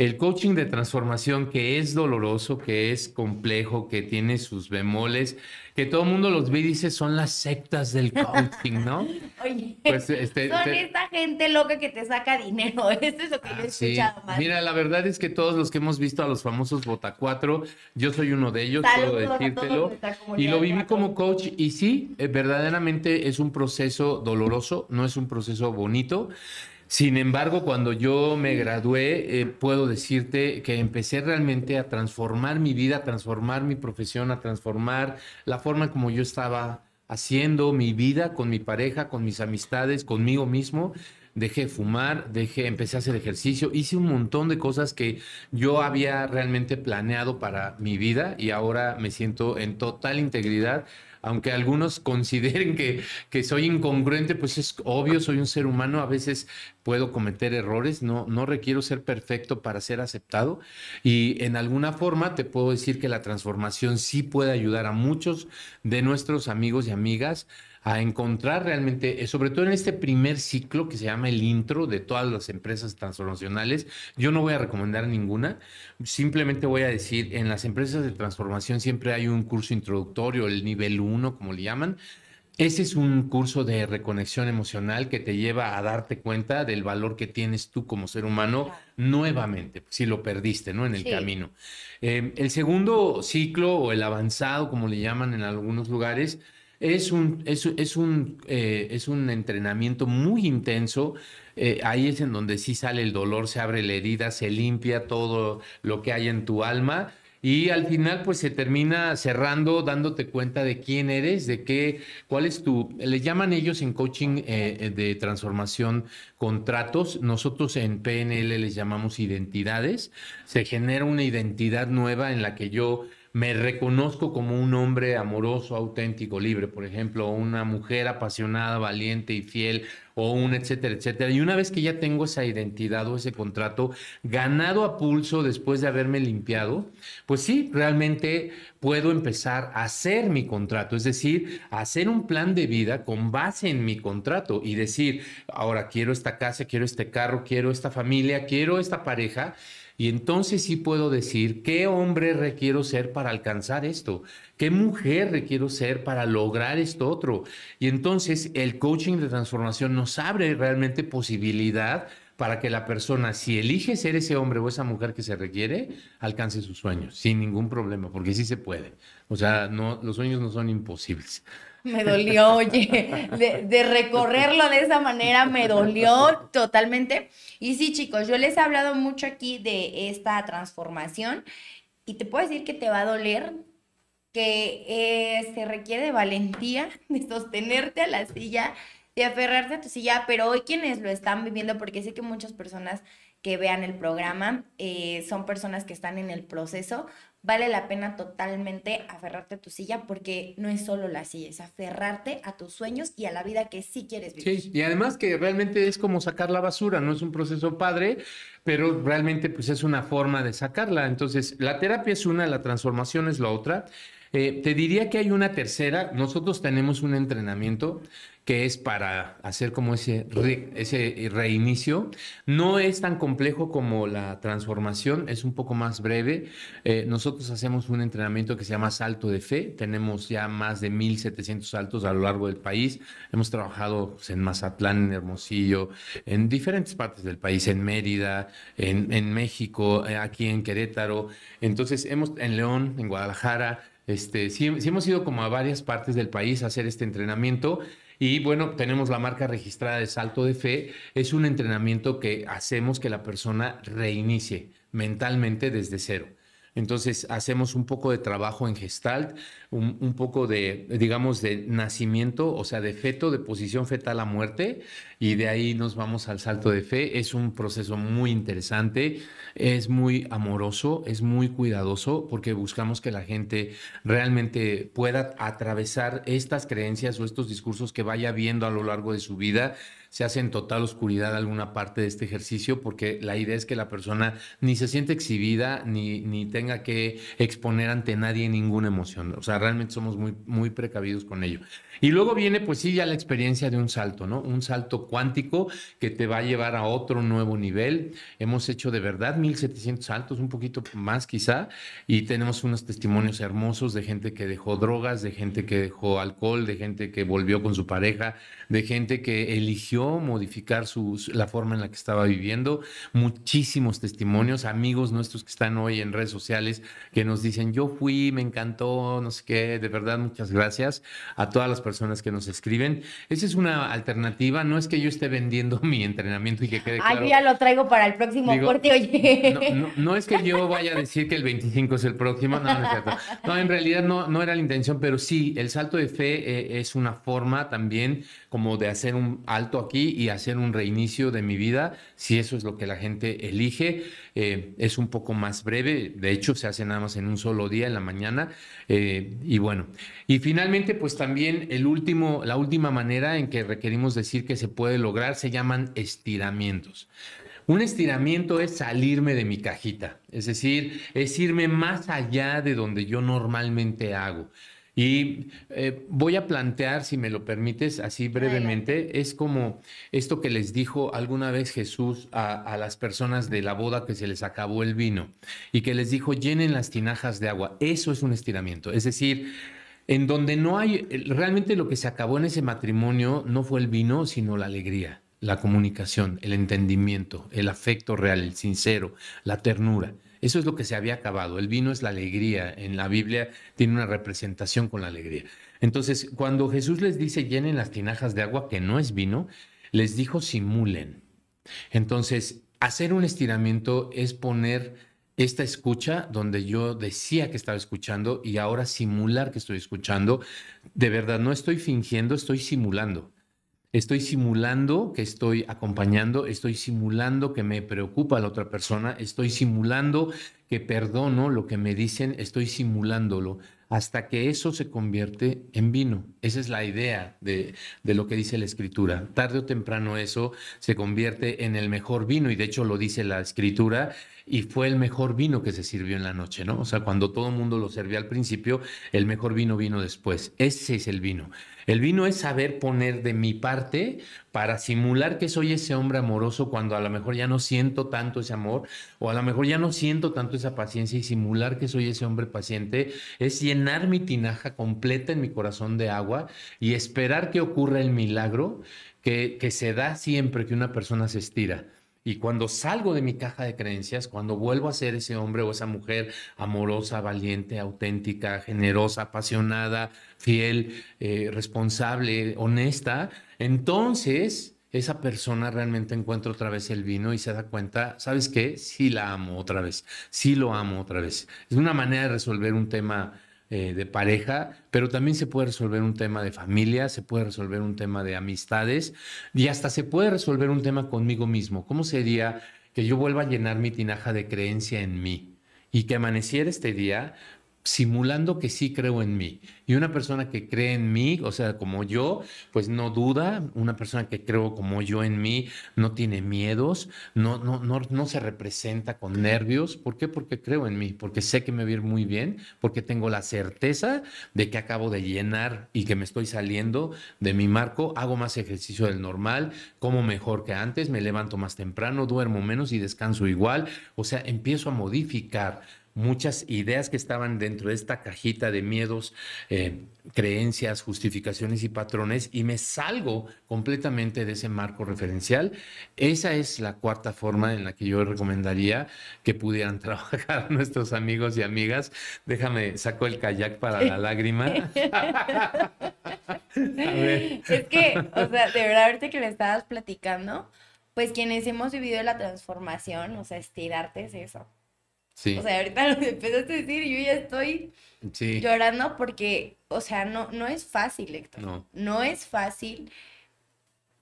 El coaching de transformación que es doloroso, que es complejo, que tiene sus bemoles, que todo el mundo los ve y dice son las sectas del coaching, ¿no? Oye, pues, este, son esta gente loca que te saca dinero. Esto es lo que yo he ah, escuchado más. Mira, la verdad es que todos los que hemos visto a los famosos Bota 4, yo soy uno de ellos, puedo decírtelo. Y lo viví como coach y sí, eh, verdaderamente es un proceso doloroso, no es un proceso bonito. Sin embargo, cuando yo me gradué, eh, puedo decirte que empecé realmente a transformar mi vida, a transformar mi profesión, a transformar la forma como yo estaba haciendo mi vida con mi pareja, con mis amistades, conmigo mismo. Dejé de fumar, dejé, empecé a hacer ejercicio, hice un montón de cosas que yo había realmente planeado para mi vida y ahora me siento en total integridad aunque algunos consideren que, que, soy incongruente, pues es obvio, soy un ser humano, a veces puedo cometer errores, no, no requiero ser perfecto para ser aceptado. Y en alguna forma te puedo decir que la transformación sí puede ayudar a muchos de nuestros amigos y amigas a encontrar realmente, eh, sobre todo en este primer ciclo que se llama el intro de todas las empresas transformacionales, yo no voy a recomendar ninguna, simplemente voy a decir, en las empresas de transformación siempre hay un curso introductorio, el nivel 1, como le llaman, Ese es un curso de reconexión emocional que te lleva a darte cuenta del valor que tienes tú como ser humano nuevamente, si lo perdiste, ¿no? En el Sí. camino. Eh, el segundo ciclo o el avanzado, como le llaman en algunos lugares, es un, es, es un, eh, es un entrenamiento muy intenso. Eh, ahí es en donde sí sale el dolor, se abre la herida, se limpia todo lo que hay en tu alma. Y al final, pues se termina cerrando, dándote cuenta de quién eres, de qué, cuál es tu, le llaman ellos en coaching eh, de transformación contratos, nosotros en PNL les llamamos identidades. Se genera una identidad nueva en la que yo me reconozco como un hombre amoroso, auténtico, libre, por ejemplo, una mujer apasionada, valiente y fiel, o un etcétera, etcétera. Y una vez que ya tengo esa identidad o ese contrato ganado a pulso después de haberme limpiado, pues sí, realmente puedo empezar a hacer mi contrato, es decir, hacer un plan de vida con base en mi contrato y decir, ahora quiero esta casa, quiero este carro, quiero esta familia, quiero esta pareja. Y entonces sí puedo decir qué hombre requiero ser para alcanzar esto, qué mujer requiero ser para lograr esto otro. Y entonces el coaching de transformación nos abre realmente posibilidad para que la persona, si elige ser ese hombre o esa mujer que se requiere, alcance sus sueños sin ningún problema, porque sí se puede. O sea, no, los sueños no son imposibles. Me dolió, oye, de, recorrerlo de esa manera me dolió totalmente. Y sí, chicos, yo les he hablado mucho aquí de esta transformación y te puedo decir que te va a doler, que eh, se requiere de valentía, de sostenerte a la silla, de aferrarte a tu silla, pero hoy quienes lo están viviendo, porque sé que muchas personas que vean el programa eh, son personas que están en el proceso, vale la pena totalmente aferrarte a tu silla porque no es solo la silla, es aferrarte a tus sueños y a la vida que sí quieres vivir. Sí, y además que realmente es como sacar la basura, no es un proceso padre, pero realmente pues es una forma de sacarla. Entonces, la terapia es una, la transformación es la otra. Eh, te diría que hay una tercera. Nosotros tenemos un entrenamiento que es para hacer como ese, re- ese reinicio. No es tan complejo como la transformación, es un poco más breve. Eh, nosotros hacemos un entrenamiento que se llama Salto de Fe. Tenemos ya más de 1.700 saltos a lo largo del país. Hemos trabajado pues, en Mazatlán, en Hermosillo, en diferentes partes del país, en Mérida, en, en México, eh, aquí en Querétaro. Entonces, hemos en León, en Guadalajara. Este, sí, sí hemos ido como a varias partes del país a hacer este entrenamiento y bueno, tenemos la marca registrada de Salto de Fe. Es un entrenamiento que hacemos que la persona reinicie mentalmente desde cero. Entonces hacemos un poco de trabajo en gestalt, un, poco de, digamos, de nacimiento, o sea, de feto, de posición fetal a muerte, y de ahí nos vamos al salto de fe. Es un proceso muy interesante, es muy amoroso, es muy cuidadoso, porque buscamos que la gente realmente pueda atravesar estas creencias o estos discursos que vaya viendo a lo largo de su vida se hace en total oscuridad alguna parte de este ejercicio porque la idea es que la persona ni se siente exhibida ni, ni tenga que exponer ante nadie ninguna emoción. O sea, realmente somos muy, muy precavidos con ello. Y luego viene, pues sí, ya la experiencia de un salto, ¿no? Un salto cuántico que te va a llevar a otro nuevo nivel. Hemos hecho de verdad 1700 saltos, un poquito más quizá, y tenemos unos testimonios hermosos de gente que dejó drogas, de gente que dejó alcohol, de gente que volvió con su pareja, de gente que eligió modificar su, la forma en la que estaba viviendo. Muchísimos testimonios, amigos nuestros que están hoy en redes sociales que nos dicen, yo fui, me encantó, no sé qué, de verdad, muchas gracias a todas las personas que nos escriben. Esa es una alternativa, no es que yo esté vendiendo mi entrenamiento y que quede claro. Ay, ya lo traigo para el próximo Digo, corte, oye. No, no, no es que yo vaya a decir que el 25 es el próximo, no, no es cierto. No, en realidad no, no era la intención, pero sí, el salto de fe eh, es una forma también como de hacer un alto aquí y hacer un reinicio de mi vida, si eso es lo que la gente elige. Eh, es un poco más breve, de hecho se hace nada más en un solo día, en la mañana. Eh, y bueno, y finalmente pues también el último, la última manera en que requerimos decir que se puede lograr se llaman estiramientos. Un estiramiento es salirme de mi cajita, es decir, es irme más allá de donde yo normalmente hago. Y eh, voy a plantear, si me lo permites, así brevemente, Adelante. es como esto que les dijo alguna vez Jesús a, a, las personas de la boda que se les acabó el vino y que les dijo llenen las tinajas de agua. Eso es un estiramiento. Es decir, en donde no hay, realmente lo que se acabó en ese matrimonio no fue el vino, sino la alegría, la comunicación, el entendimiento, el afecto real, el sincero, la ternura. Eso es lo que se había acabado. El vino es la alegría. En la Biblia tiene una representación con la alegría. Entonces, cuando Jesús les dice llenen las tinajas de agua, que no es vino, les dijo simulen. Entonces, hacer un estiramiento es poner esta escucha donde yo decía que estaba escuchando y ahora simular que estoy escuchando. De verdad, no estoy fingiendo, estoy simulando. Estoy simulando que estoy acompañando, estoy simulando que me preocupa la otra persona, estoy simulando que perdono lo que me dicen, estoy simulándolo hasta que eso se convierte en vino. Esa es la idea de, de, lo que dice la escritura. Tarde o temprano eso se convierte en el mejor vino y de hecho lo dice la escritura y fue el mejor vino que se sirvió en la noche, ¿no? O sea, cuando todo el mundo lo servía al principio, el mejor vino vino después. Ese es el vino. El vino es saber poner de mi parte para simular que soy ese hombre amoroso cuando a lo mejor ya no siento tanto ese amor o a lo mejor ya no siento tanto esa paciencia y simular que soy ese hombre paciente es llenar mi tinaja completa en mi corazón de agua y esperar que ocurra el milagro que, que se da siempre que una persona se estira. Y cuando salgo de mi caja de creencias, cuando vuelvo a ser ese hombre o esa mujer amorosa, valiente, auténtica, generosa, apasionada, fiel, eh, responsable, honesta, entonces esa persona realmente encuentra otra vez el vino y se da cuenta, ¿sabes qué? Sí la amo otra vez, sí lo amo otra vez. Es una manera de resolver un tema eh, de pareja, pero también se puede resolver un tema de familia, se puede resolver un tema de amistades y hasta se puede resolver un tema conmigo mismo. ¿Cómo sería que yo vuelva a llenar mi tinaja de creencia en mí? Y que amaneciera este día simulando que sí creo en mí. Y una persona que cree en mí, o sea, como yo, pues no duda, una persona que creo como yo en mí, no tiene miedos, no, no, no, no se representa con nervios. ¿Por qué? Porque creo en mí, porque sé que me va a ir muy bien, porque tengo la certeza de que acabo de llenar y que me estoy saliendo de mi marco, hago más ejercicio del normal, como mejor que antes, me levanto más temprano, duermo menos y descanso igual. O sea, empiezo a modificar muchas ideas que estaban dentro de esta cajita de miedos, eh, creencias, justificaciones y patrones y me salgo completamente de ese marco referencial. Esa es la cuarta forma en la que yo recomendaría que pudieran trabajar nuestros amigos y amigas. Déjame, saco el kayak para la lágrima. Es que, o sea, de verdad, ahorita que le estabas platicando, pues quienes hemos vivido la transformación, o sea, estirarte es eso. O sea, ahorita lo empezaste a decir y yo ya estoy llorando porque, o sea, no, no es fácil, Héctor. No. no es fácil.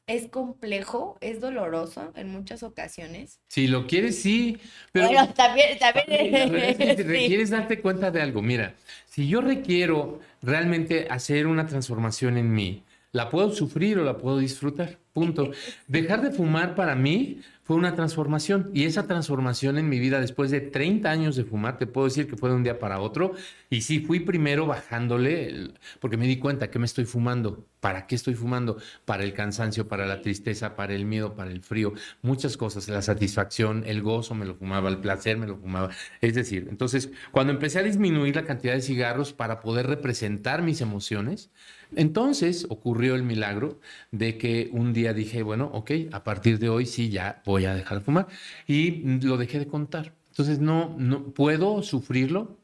Es complejo, es doloroso en muchas ocasiones. Si lo quieres, sí. Pero bueno, también, también. requieres darte cuenta de algo. Mira, si yo requiero realmente hacer una transformación en mí, la puedo sufrir o la puedo disfrutar. Punto. Dejar de fumar para mí fue una transformación. Y esa transformación en mi vida después de 30 años de fumar, te puedo decir que fue de un día para otro y sí fui primero bajándole porque me di cuenta que me estoy fumando, para qué estoy fumando, para el cansancio, para la tristeza, para el miedo, para el frío, muchas cosas, la satisfacción, el gozo me lo fumaba, el placer me lo fumaba, es decir, entonces cuando empecé a disminuir la cantidad de cigarros para poder representar mis emociones, entonces ocurrió el milagro de que un día dije, bueno, ok, a partir de hoy sí ya voy a dejar de fumar. Y lo dejé de contar. Entonces no, no puedo sufrirlo.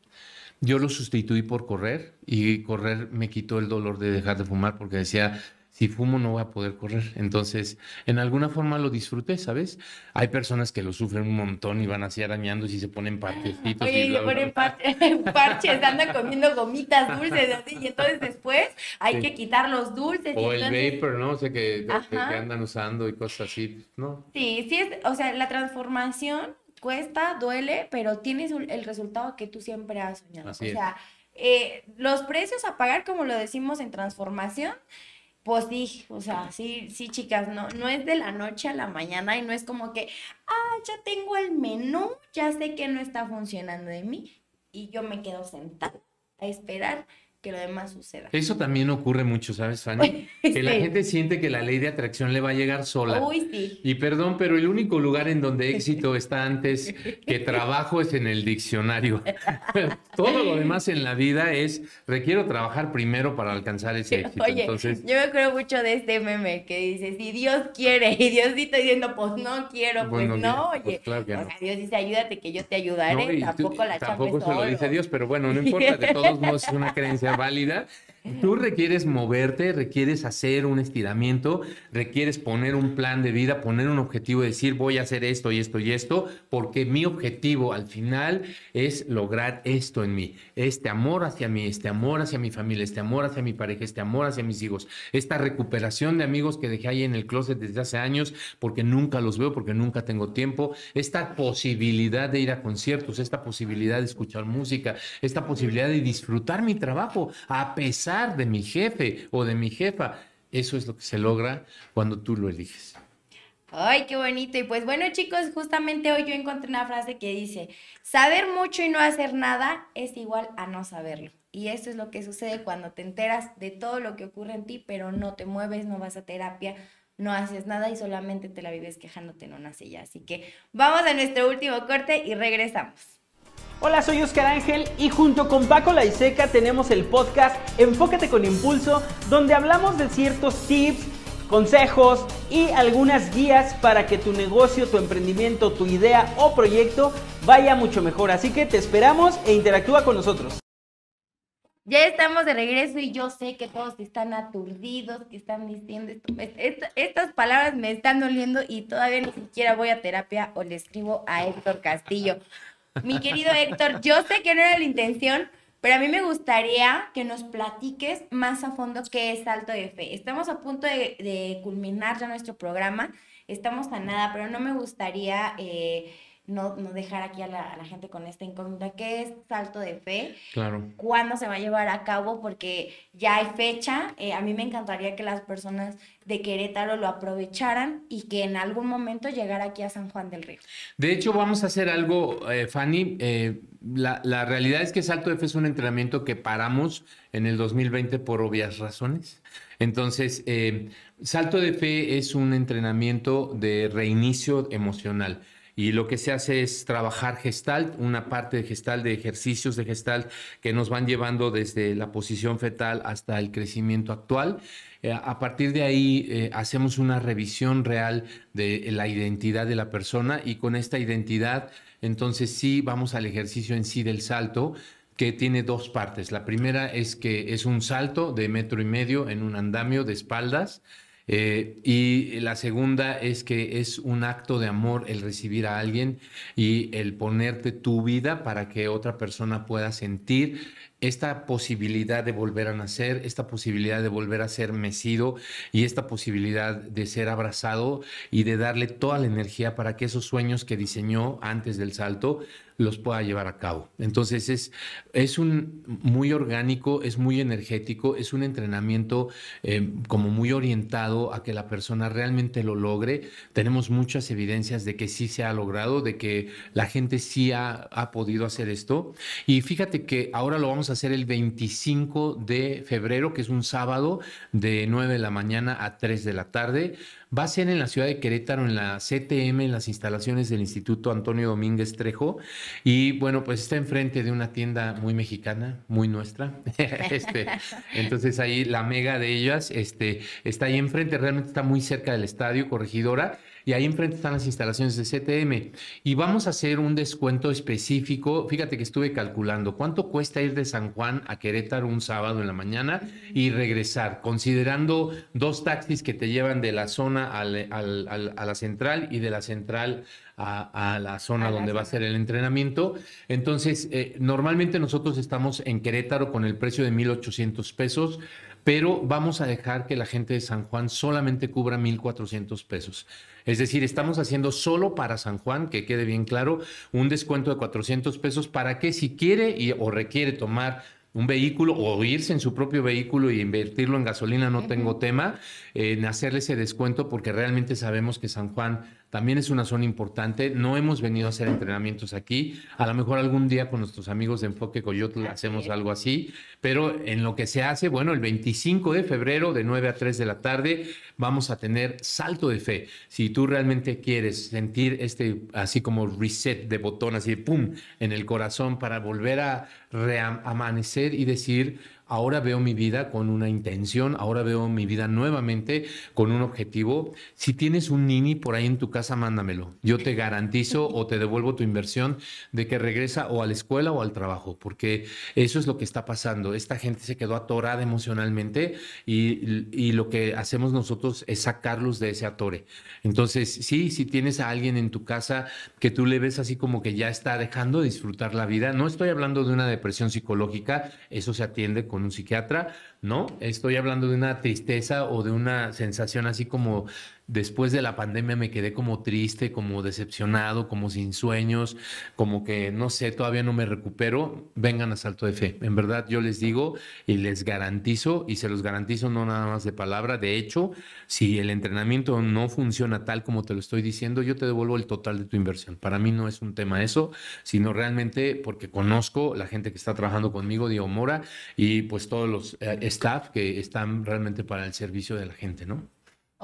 Yo lo sustituí por correr y correr me quitó el dolor de dejar de fumar porque decía, si fumo no voy a poder correr. Entonces, en alguna forma lo disfruté, ¿sabes? Hay personas que lo sufren un montón y van así arañando y se ponen parchecitos. Oye, y se ponen parches, andan comiendo gomitas dulces, así, y entonces después hay que quitar los dulces. O el vapor, ¿no? O sea, que, que, andan usando y cosas así, ¿no? Sí, sí, es, o sea, la transformación cuesta, duele, pero tienes el resultado que tú siempre has soñado. o sea, eh, los precios a pagar, como lo decimos en transformación, pues sí, o sea, sí, sí, chicas, no, no es de la noche a la mañana y no es como que, ah, ya tengo el menú, ya sé que no está funcionando de mí y yo me quedo sentada a esperar que lo demás suceda. Eso también ocurre mucho, ¿sabes, Fanny? Que la gente siente que la ley de atracción le va a llegar sola. Uy, sí. Y perdón, pero el único lugar en donde éxito está antes que trabajo es en el diccionario. Todo lo demás en la vida es, requiero trabajar primero para alcanzar ese éxito. Oye, Entonces, yo me acuerdo mucho de este meme que dice, si Dios quiere, y Diosito diciendo, pues no quiero, pues Bueno, no, pues oye. claro que o sea, Dios dice, ayúdate que yo te ayudaré, no, y tú- tampoco la tampoco se lo dice. Dios, pero bueno, no importa, de todos modos es una creencia válida. Tú requieres moverte, requieres hacer un estiramiento, requieres poner un plan de vida, poner un objetivo, decir voy a hacer esto y esto y esto, porque mi objetivo al final es lograr esto en mí, este amor hacia mí, este amor hacia mi familia, este amor hacia mi pareja, este amor hacia mis hijos, esta recuperación de amigos que dejé ahí en el closet desde hace años porque nunca los veo, porque nunca tengo tiempo, esta posibilidad de ir a conciertos, esta posibilidad de escuchar música, esta posibilidad de disfrutar mi trabajo a pesar de mi jefe o de mi jefa. Eso es lo que se logra cuando tú lo eliges. Ay, qué bonito. Y pues bueno, chicos, justamente hoy yo encontré una frase que dice, saber mucho y no hacer nada es igual a no saberlo. Y eso es lo que sucede cuando te enteras de todo lo que ocurre en ti, pero no te mueves, no vas a terapia, no haces nada y solamente te la vives quejándote en una silla. Así que vamos a nuestro último corte y regresamos. Hola, soy Oscar Ángel y junto con Paco Laiseca tenemos el podcast Enfócate con Impulso, donde hablamos de ciertos tips, consejos y algunas guías para que tu negocio, tu emprendimiento, tu idea o proyecto vaya mucho mejor. Así que te esperamos e interactúa con nosotros. Ya estamos de regreso y yo sé que todos están aturdidos, que están diciendo estas palabras me están doliendo y todavía ni siquiera voy a terapia o le escribo a Héctor Castillo. Mi querido Héctor, yo sé que no era la intención, pero a mí me gustaría que nos platiques más a fondo qué es salto de fe. Estamos a punto de, culminar ya nuestro programa, estamos a nada, pero no me gustaría eh, no, no dejar aquí a la, a la gente con esta incógnita. ¿Qué es salto de fe? Claro. cuándo se va a llevar a cabo, porque ya hay fecha. Eh, a mí me encantaría que las personas de Querétaro lo aprovecharan y que en algún momento llegara aquí a San Juan del Río. De hecho, vamos a hacer algo, eh, Fanny. eh, la, la realidad es que Salto de Fe es un entrenamiento que paramos en el 2020 por obvias razones. Entonces, eh, Salto de Fe es un entrenamiento de reinicio emocional. Y lo que se hace es trabajar gestalt, una parte de gestalt, de ejercicios de gestalt que nos van llevando desde la posición fetal hasta el crecimiento actual. Eh, a partir de ahí eh, hacemos una revisión real de la identidad de la persona y con esta identidad, entonces sí vamos al ejercicio en sí del salto que tiene dos partes. La primera es que es un salto de metro y medio en un andamio de espaldas. Eh, y la segunda es que es un acto de amor el recibir a alguien y el ponerte tu vida para que otra persona pueda sentir esta posibilidad de volver a nacer, esta posibilidad de volver a ser mecido y esta posibilidad de ser abrazado y de darle toda la energía para que esos sueños que diseñó antes del salto los pueda llevar a cabo. Entonces es, es un muy orgánico, es muy energético, es un entrenamiento eh, como muy orientado a que la persona realmente lo logre. Tenemos muchas evidencias de que sí se ha logrado, de que la gente sí ha, ha podido hacer esto. Y fíjate que ahora lo vamos a hacer el 25 de febrero, que es un sábado de 9 de la mañana a 3 de la tarde. Va a ser en la ciudad de Querétaro, en la CTM, en las instalaciones del Instituto Antonio Domínguez Trejo. Y bueno, pues está enfrente de una tienda muy mexicana, muy nuestra. este, entonces ahí la mega de ellas este, está ahí enfrente, realmente está muy cerca del estadio, corregidora. Y ahí enfrente están las instalaciones de CTM. Y vamos a hacer un descuento específico. Fíjate que estuve calculando cuánto cuesta ir de San Juan a Querétaro un sábado en la mañana y regresar, considerando dos taxis que te llevan de la zona al- al- al- a la central y de la central a, a la zona A la donde va a ser el entrenamiento. Entonces, eh, normalmente nosotros estamos en Querétaro con el precio de 1.800 pesos, pero vamos a dejar que la gente de San Juan solamente cubra 1.400 pesos. Es decir, estamos haciendo solo para San Juan, que quede bien claro, un descuento de 400 pesos para que si quiere y- o requiere tomar un vehículo o irse en su propio vehículo y invertirlo en gasolina, no tengo tema, en hacerle ese descuento porque realmente sabemos que San Juan también es una zona importante. No hemos venido a hacer entrenamientos aquí. A lo mejor algún día con nuestros amigos de Enfoque Coyotl hacemos algo así, pero en lo que se hace, bueno, el 25 de febrero de 9 a 3 de la tarde vamos a tener salto de fe. Si tú realmente quieres sentir este, así como reset de botón, así de pum, en el corazón para volver a amanecer y decir, ahora veo mi vida con una intención, ahora veo mi vida nuevamente con un objetivo. Si tienes un nini por ahí en tu casa, mándamelo. Yo te garantizo o te devuelvo tu inversión de que regresa o a la escuela o al trabajo, porque eso es lo que está pasando. Esta gente se quedó atorada emocionalmente y, y lo que hacemos nosotros es sacarlos de ese atore. Entonces, sí, si tienes a alguien en tu casa que tú le ves así como que ya está dejando de disfrutar la vida, no estoy hablando de una depresión psicológica, eso se atiende con un psiquiatra, ¿no? Estoy hablando de una tristeza o de una sensación así como después de la pandemia me quedé como triste, como decepcionado, como sin sueños, como que no sé, todavía no me recupero, vengan a Salto de Fe. En verdad yo les digo y les garantizo, y se los garantizo no nada más de palabra, de hecho, si el entrenamiento no funciona tal como te lo estoy diciendo, yo te devuelvo el total de tu inversión. Para mí no es un tema eso, sino realmente porque conozco la gente que está trabajando conmigo, Diego Mora, y pues todos los eh, staff que están realmente para el servicio de la gente, ¿no?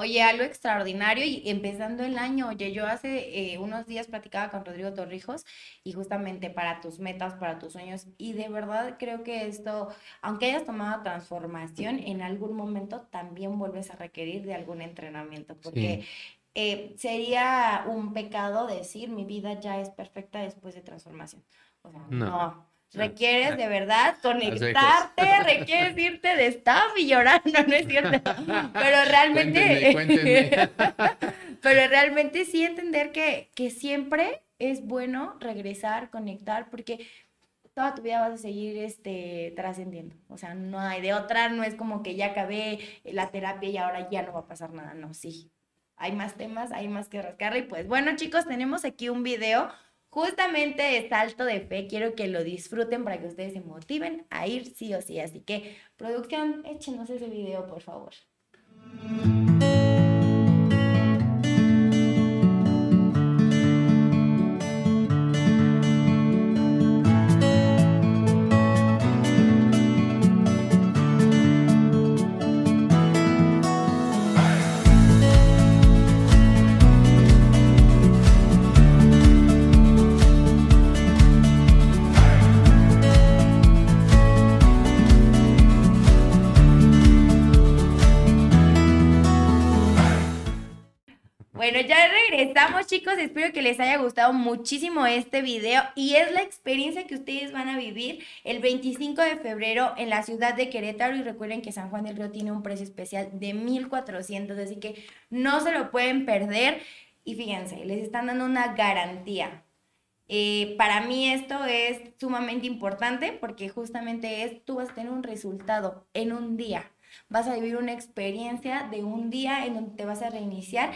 Oye, algo extraordinario y empezando el año, oye, yo hace eh, unos días platicaba con Rodrigo Torrijos y justamente para tus metas, para tus sueños y de verdad creo que esto, aunque hayas tomado transformación, en algún momento también vuelves a requerir de algún entrenamiento porque eh, sería un pecado decir mi vida ya es perfecta después de transformación. O sea, no Requieres de verdad conectarte, requieres irte de staff y llorar, no, no es cierto. Pero realmente, pero realmente sí entender que, que siempre es bueno regresar, conectar, porque toda tu vida vas a seguir este, trascendiendo. O sea, no hay de otra, no es como que ya acabé la terapia y ahora ya no va a pasar nada. No, sí. Hay más temas, hay más que rascar. Y pues bueno, chicos, tenemos aquí un video justamente de salto de fe. Quiero que lo disfruten para que ustedes se motiven a ir sí o sí. Así que, producción, échenos ese video, por favor. Regresamos chicos, espero que les haya gustado muchísimo este video y es la experiencia que ustedes van a vivir el 25 de febrero en la ciudad de Querétaro. Y recuerden que San Juan del Río tiene un precio especial de 1400, así que no se lo pueden perder. Y fíjense, les están dando una garantía. Eh, para mí esto es sumamente importante porque justamente es, tú vas a tener un resultado en un día. Vas a vivir una experiencia de un día en donde te vas a reiniciar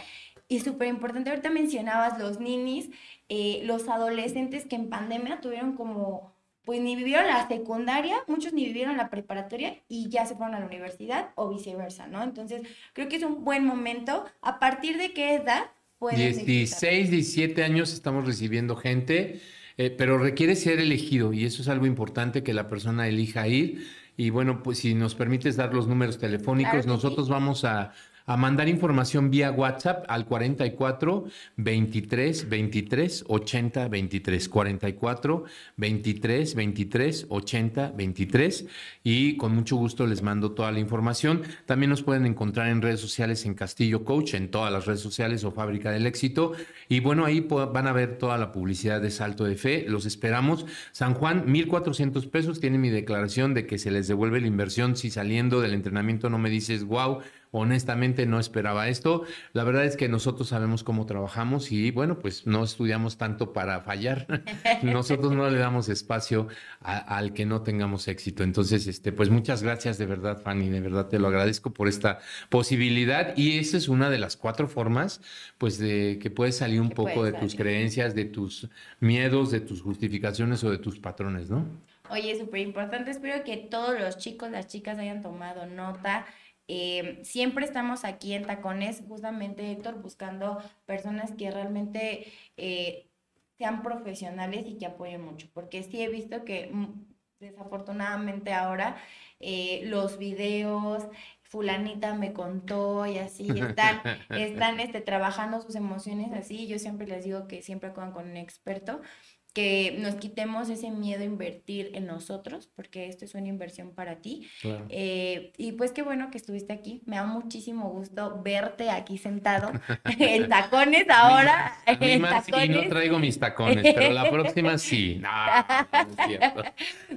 y súper importante, ahorita mencionabas los ninis, eh, los adolescentes que en pandemia tuvieron como, pues ni vivieron la secundaria, muchos ni vivieron la preparatoria y ya se fueron a la universidad o viceversa, ¿no? Entonces, creo que es un buen momento. ¿A partir de qué edad pueden 16, 17 años estamos recibiendo gente, eh, pero requiere ser elegido y eso es algo importante que la persona elija ir. Y bueno, pues si nos permites dar los números telefónicos, nosotros vamos a a mandar información vía WhatsApp al 44 23 23 80 23. 44 23 23 80 23. Y con mucho gusto les mando toda la información. También nos pueden encontrar en redes sociales en Castillo Coach, en todas las redes sociales o Fábrica del Éxito. Y bueno, ahí van a ver toda la publicidad de Salto de Fe. Los esperamos. San Juan, 1,400 pesos. Tiene mi declaración de que se les devuelve la inversión si saliendo del entrenamiento no me dices, wow honestamente no esperaba esto. La verdad es que nosotros sabemos cómo trabajamos y bueno, pues no estudiamos tanto para fallar. nosotros no le damos espacio al que no tengamos éxito. Entonces, este, pues muchas gracias de verdad, Fanny, de verdad te lo agradezco por esta posibilidad y esa es una de las cuatro formas, pues de que puedes salir un poco de tus creencias, de tus miedos, de tus justificaciones o de tus patrones, ¿no? Oye, súper importante. Espero que todos los chicos, las chicas hayan tomado nota Eh, siempre estamos aquí en Tacones, justamente Héctor, buscando personas que realmente eh, sean profesionales y que apoyen mucho, porque sí he visto que mm, desafortunadamente ahora eh, los videos, fulanita me contó y así están, están este, trabajando sus emociones así. Yo siempre les digo que siempre acudan con un experto que nos quitemos ese miedo a invertir en nosotros, porque esto es una inversión para ti. Eh, y pues qué bueno que estuviste aquí. Me da muchísimo gusto verte aquí sentado en tacones ahora. Mí más y no traigo mis tacones, pero la próxima sí. No,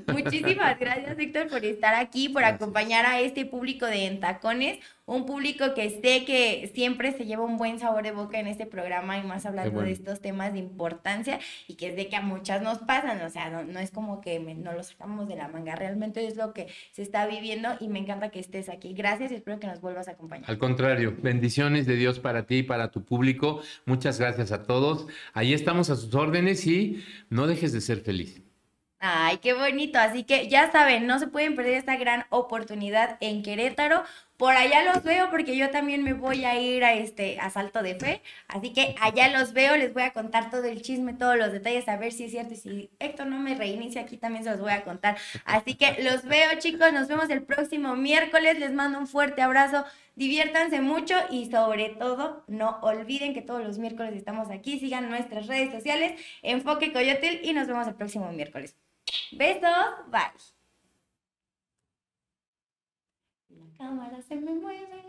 Muchísimas gracias, Víctor, por estar aquí, por acompañar a este público de En Tacones un público que sé que siempre se lleva un buen sabor de boca en este programa y más hablando de estos temas de importancia y que es de que a muchas nos pasan, o sea, no, es como que no los sacamos de la manga, realmente es lo que se está viviendo y me encanta que estés aquí. Gracias y espero que nos vuelvas a acompañar. Al contrario, bendiciones de Dios para ti y para tu público. Muchas gracias a todos. Ahí estamos a sus órdenes y no dejes de ser feliz. Ay, qué bonito. Así que ya saben, no se pueden perder esta gran oportunidad en Querétaro. Por allá los veo porque yo también me voy a ir a este asalto de fe. Así que allá los veo, les voy a contar todo el chisme, todos los detalles, a ver si es cierto. Y si Héctor no me reinicia aquí, también se los voy a contar. Así que los veo, chicos. Nos vemos el próximo miércoles. Les mando un fuerte abrazo. Diviértanse mucho y sobre todo no olviden que todos los miércoles estamos aquí. Sigan nuestras redes sociales, Enfoque Coyotel y nos vemos el próximo miércoles. Besos, bye. La cámara se me mueve.